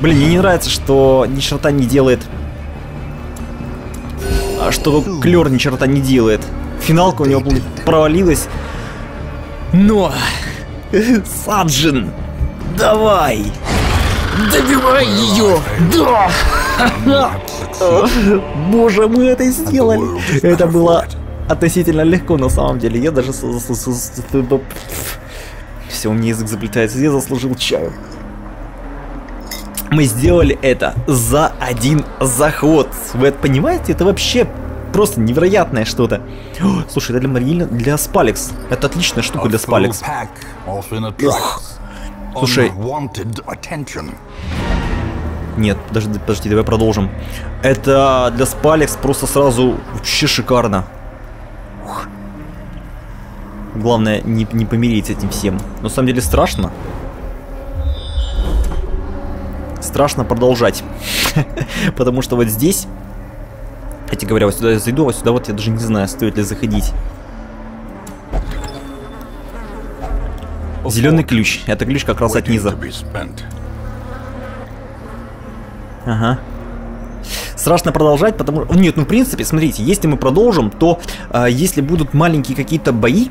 [SPEAKER 1] Блин, мне не нравится, что ни черта не делает. А что Клер ни черта не делает. Финалка у него провалилась. Но! Саджин! Давай! Добивай ее! Да! Боже, мы это сделали! Это было относительно легко на самом деле. Я даже... Все, у меня язык заплетается. Я заслужил чаю. Мы сделали это за один заход. Вы это понимаете? Это вообще просто невероятное что-то. Слушай, это для Марина, для Спалекс. Это отличная штука для Спалекс. Слушай. Нет, подожди, подожди, давай продолжим. Это для Спалекс просто сразу вообще шикарно. Главное, не, не помирить с этим всем. Но на самом деле страшно страшно продолжать. [laughs] Потому что вот здесь, хотя говоря, вот сюда я зайду, а сюда вот я даже не знаю, стоит ли заходить. Зеленый ключ. Это ключ как раз от низа. Ага. Страшно продолжать, потому что... Нет, ну в принципе, смотрите, если мы продолжим, то э, если будут маленькие какие-то бои,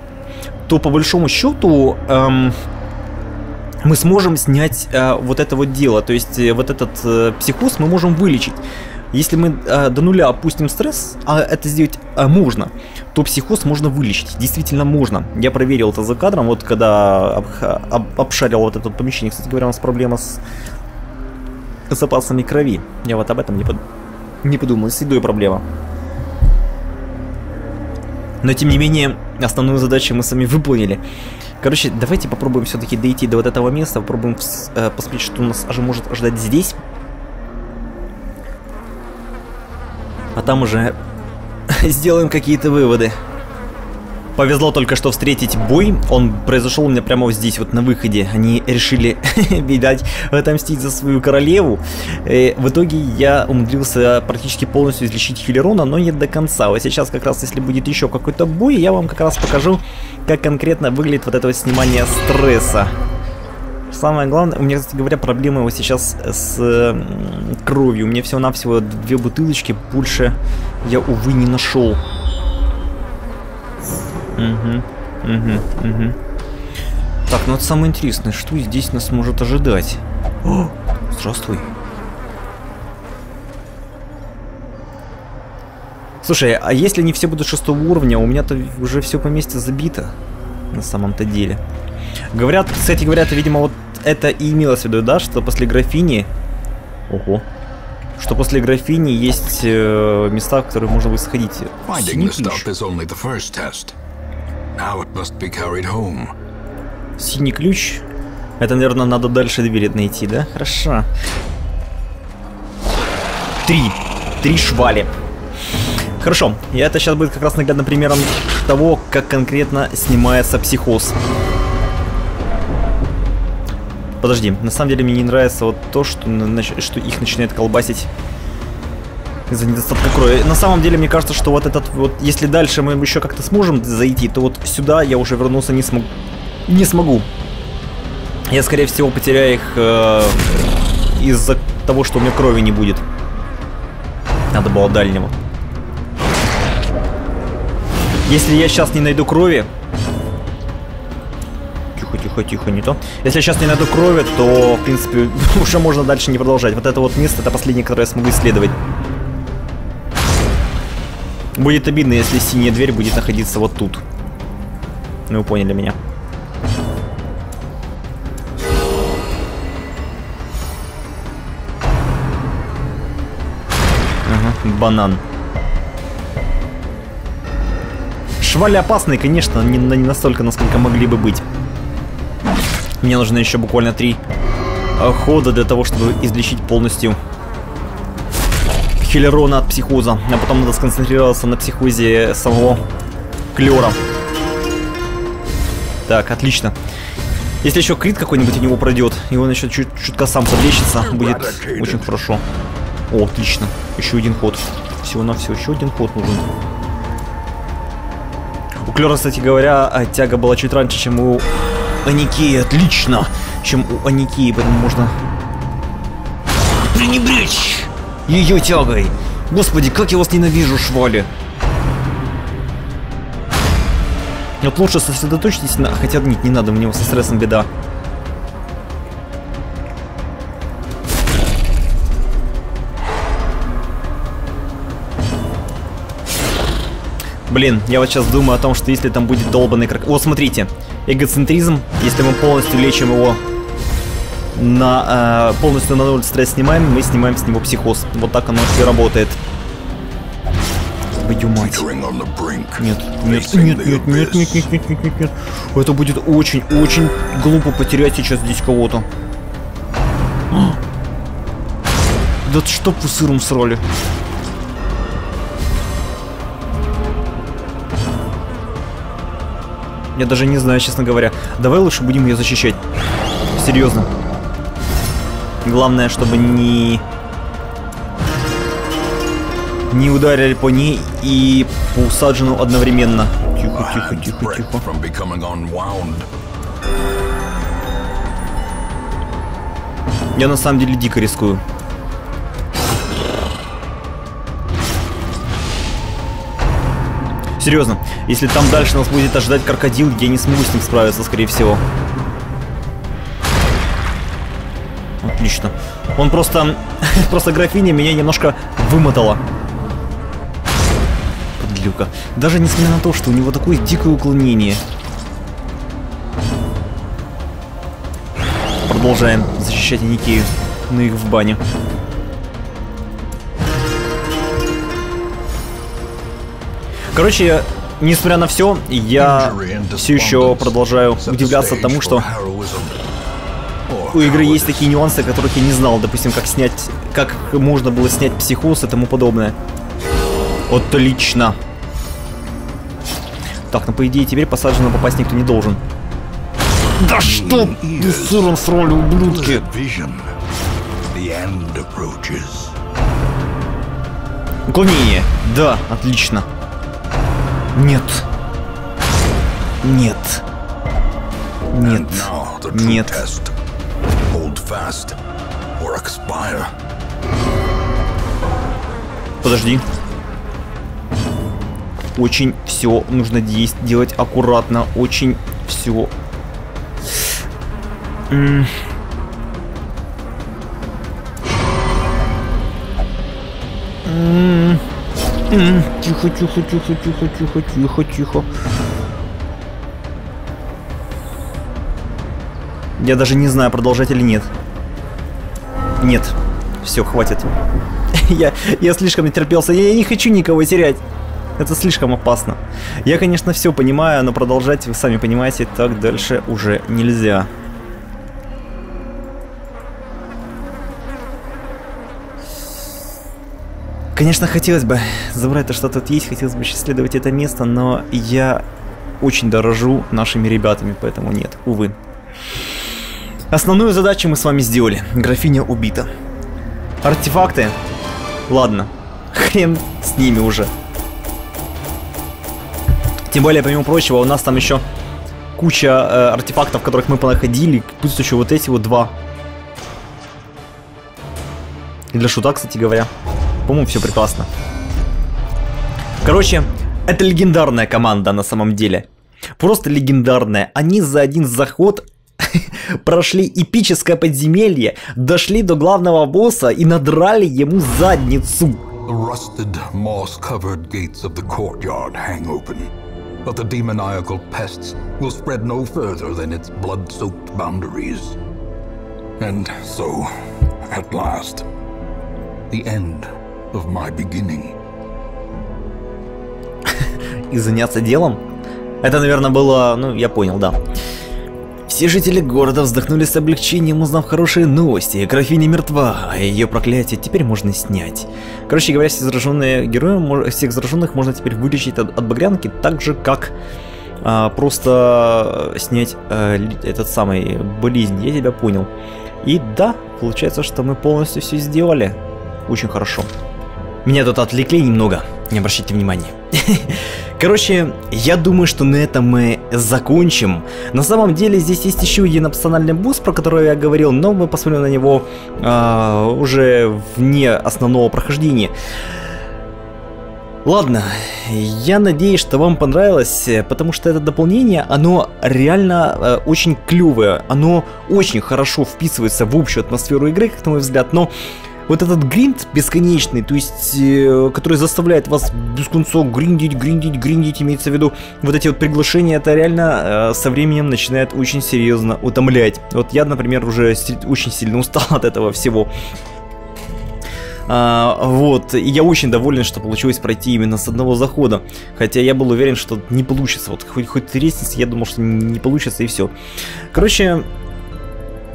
[SPEAKER 1] то по большому счету... Эм, мы сможем снять э, вот это вот дело. То есть э, вот этот э, психоз мы можем вылечить. Если мы э, до нуля опустим стресс, а это сделать э, можно, то психоз можно вылечить. Действительно можно. Я проверил это за кадром, вот когда об, об, обшарил вот это помещение. Кстати говоря, у нас проблема с запасами крови. Я вот об этом не, под... не подумал. С едой проблема. Но тем не менее, основную задачу мы сами выполнили. Короче, давайте попробуем все-таки дойти до вот этого места, попробуем э, посмотреть, что нас аж может ожидать здесь. А там уже [laughs] сделаем какие-то выводы. Повезло только что встретить бой, он произошел у меня прямо вот здесь, вот на выходе. Они решили, [laughs] видать, отомстить за свою королеву. И в итоге я умудрился практически полностью излечить Хилерона, но не до конца. Вот сейчас как раз, если будет еще какой-то бой, я вам как раз покажу, как конкретно выглядит вот это вот снимание стресса. Самое главное, у меня, кстати говоря, проблемы вот сейчас с э, кровью. У меня всего-навсего две бутылочки, больше я, увы, не нашел. Угу, угу, угу. Так, ну это самое интересное, что здесь нас может ожидать? О, здравствуй. Слушай, а если не все будут шестого уровня, у меня-то уже все поместье забито. На самом-то деле. Говорят, кстати, говорят, видимо, вот это и имелось в виду, да, что после графини... Ого. Что после графини есть э, места, в которые можно будет сходить. Ключ. Синий ключ. Это, наверное, надо дальше двери найти, да? Хорошо. Три. Три швали. Хорошо, и это сейчас будет как раз наглядным примером того, как конкретно снимается психоз. Подожди, на самом деле мне не нравится вот то, что, что их начинает колбасить из-за недостатка крови. На самом деле, мне кажется, что вот этот вот, если дальше мы еще как-то сможем зайти, то вот сюда я уже вернуться не смогу. Не смогу. Я, скорее всего, потеряю их э, из-за того, что у меня крови не будет. Надо было дальнего. Если я сейчас не найду крови... Тихо, тихо, тихо, не то. Если я сейчас не найду крови, то, в принципе, [laughs] уже можно дальше не продолжать. Вот это вот место, это последнее, которое я смогу исследовать. Будет обидно, если синяя дверь будет находиться вот тут. Ну, вы поняли меня. Ага, банан. Швали опасные, конечно, не, не настолько, насколько могли бы быть. Мне нужно еще буквально три хода для того, чтобы излечить полностью Хиллерона от психоза, а потом надо сконцентрироваться на психозе самого Клера. Так, отлично. Если еще крит какой-нибудь у него пройдет, и он еще чуть чутка сам подлечится, будет очень хорошо. О, отлично. Еще один ход. Всего на все, еще один ход нужен. У Клера, кстати говоря, а, тяга была чуть раньше, чем у Аникии. Отлично! Чем у Аникии, поэтому можно пренебречь ее тягой. Господи, как я вас ненавижу, швали. Вот лучше сосредоточьтесь на... Хотя нет, не надо, у него со стрессом беда. Блин, я вот сейчас думаю о том, что если там будет долбанный крок... Вот смотрите, эгоцентризм, если мы полностью лечим его на э, полностью на ноль стресс снимаем, мы снимаем с него психоз. Вот так оно и работает. Твою мать. Нет, нет, нет, нет, нет, нет, нет, нет, нет, нет, нет. Это будет очень-очень глупо потерять сейчас здесь кого-то. [gasps] Да что вы сыром срали? Я даже не знаю, честно говоря. Давай лучше будем ее защищать. Серьезно. Главное, чтобы не... Не ударили по ней и по усаджену одновременно. Тихо, тихо, тихо, тихо. Я на самом деле дико рискую. Серьезно, если там дальше нас будет ожидать крокодил, я не смогу с ним справиться, скорее всего. Отлично. Он просто... [laughs] просто графиня меня немножко вымотала. Подлюка. Даже несмотря на то, что у него такое дикое уклонение. Продолжаем защищать Никею. Ну их в баню. Короче, несмотря на все, я все еще продолжаю удивляться тому, что у игры есть такие нюансы, о которых я не знал. Допустим, как снять, как можно было снять психоз и тому подобное. Отлично. Так, ну по идее теперь посаженно попасть никто не должен. Да что ты сыром сроли, ублюдки! Уклонение. Да, отлично. Нет. Нет. Нет. Нет fast or expire. Подожди. Очень все нужно делать аккуратно. Очень все. Тихо, тихо, тихо, тихо, тихо, тихо, тихо. Я даже не знаю, продолжать или нет. Нет. Все, хватит. [laughs] я, я слишком натерпелся. Я, не хочу никого терять. Это слишком опасно. Я, конечно, все понимаю, но продолжать, вы сами понимаете, так дальше уже нельзя. Конечно, хотелось бы забрать то, что тут есть, хотелось бы исследовать это место, но я очень дорожу нашими ребятами, поэтому нет, увы. Основную задачу мы с вами сделали. Графиня убита. Артефакты? Ладно. Хрен с ними уже. Тем более, помимо прочего, у нас там еще куча э, артефактов, которых мы понаходили. Плюс еще вот эти вот два. И для шута, кстати говоря. По-моему, все прекрасно. Короче, это легендарная команда на самом деле. Просто легендарная. Они за один заход прошли эпическое подземелье, дошли до главного босса и надрали ему задницу.
[SPEAKER 3] The rusted, moss-covered gates of the courtyard hang open, but the demoniacal pests will spread no further than its blood-soaked boundaries. And so, at last, the end of my beginning.
[SPEAKER 1] И заняться делом? Это, наверное, было... Ну, я понял, да. Все жители города вздохнули с облегчением, узнав хорошие новости. Графиня мертва, а ее проклятие теперь можно снять. Короче говоря, все зараженные герои, всех зараженных можно теперь вылечить от, от багрянки, так же как а, просто снять а, этот самый болезнь. Я тебя понял. И да, получается, что мы полностью все сделали. Очень хорошо. Меня тут отвлекли немного, не обращайте внимания. [laughs] Короче, я думаю, что на этом мы закончим. На самом деле здесь есть еще один опциональный босс, про который я говорил, но мы посмотрим на него э, уже вне основного прохождения. Ладно, я надеюсь, что вам понравилось, потому что это дополнение, оно реально э, очень клевое, оно очень хорошо вписывается в общую атмосферу игры, как на мой взгляд, но вот этот гринд бесконечный, то есть, э, который заставляет вас без конца гриндить, гриндить, гриндить, имеется в виду вот эти вот приглашения, это реально э, со временем начинает очень серьезно утомлять. Вот я, например, уже очень сильно устал [laughs] от этого всего. А, вот, и я очень доволен, что получилось пройти именно с одного захода. Хотя я был уверен, что не получится. Вот хоть, хоть лестница, я думал, что не получится и все. Короче,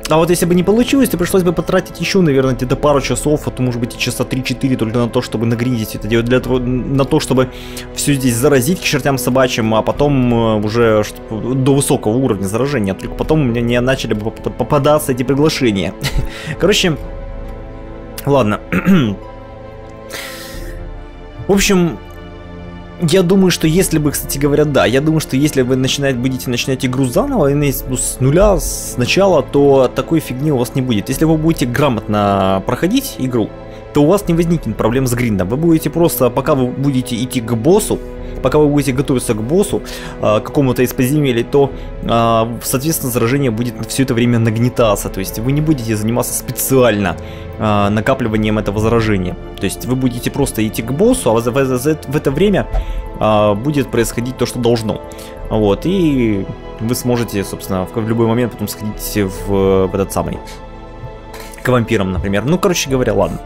[SPEAKER 1] а вот если бы не получилось, то пришлось бы потратить еще, наверное, где-то пару часов, а то может быть и часа 3-4 только на то, чтобы нагриндить это делать, для того, на то, чтобы все здесь заразить к чертям собачьим, а потом э, уже до высокого уровня заражения, только потом у меня не начали бы попадаться эти приглашения. [laughs] Короче, ладно. [clears throat] В общем, я думаю, что если бы, кстати говоря, да, я думаю, что если вы начинать, будете начинать игру заново, ну, с нуля, сначала, то такой фигни у вас не будет. Если вы будете грамотно проходить игру, то у вас не возникнет проблем с гриндом. Вы будете просто, пока вы будете идти к боссу, пока вы будете готовиться к боссу, э, какому-то из подземелий, то, э, соответственно, заражение будет все это время нагнетаться. То есть вы не будете заниматься специально э, накапливанием этого заражения. То есть вы будете просто идти к боссу, а в, в, в это время э, будет происходить то, что должно. Вот, и вы сможете, собственно, в, в любой момент потом сходить в, в этот самый к вампирам, например. Ну, короче говоря, ладно.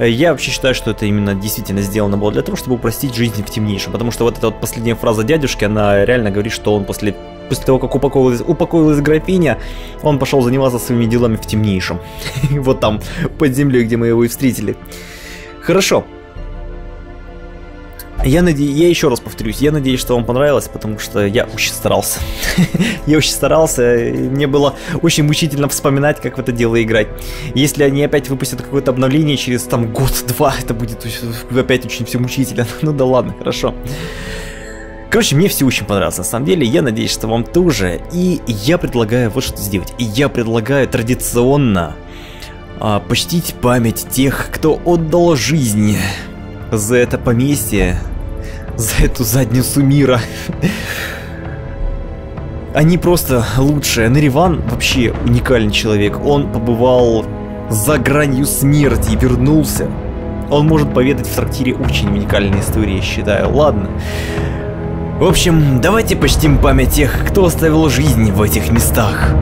[SPEAKER 1] Э, я вообще считаю, что это именно действительно сделано было для того, чтобы упростить жизнь в темнейшем. Потому что вот эта вот последняя фраза дядюшки, она реально говорит, что он после, после того, как упокоилась, упокоилась графиня, он пошел заниматься своими делами в темнейшем. [laughs] Вот там, под землей, где мы его и встретили. Хорошо, я, наде... я еще раз повторюсь, я надеюсь, что вам понравилось, потому что я очень старался. [laughs] я очень старался, мне было очень мучительно вспоминать, как в это дело играть. Если они опять выпустят какое-то обновление через там год-два, это будет опять очень все мучительно. [laughs] ну да ладно, хорошо. Короче, мне все очень понравилось, на самом деле, я надеюсь, что вам тоже. И я предлагаю вот что сделать. Я предлагаю традиционно а, почтить память тех, кто отдал жизнь за это поместье, за эту задницу мира. Они просто лучшие. Нариван вообще уникальный человек. Он побывал за гранью смерти и вернулся. Он может поведать в трактире очень уникальные истории, я считаю. Ладно. В общем, давайте почтим память тех, кто оставил жизнь в этих местах.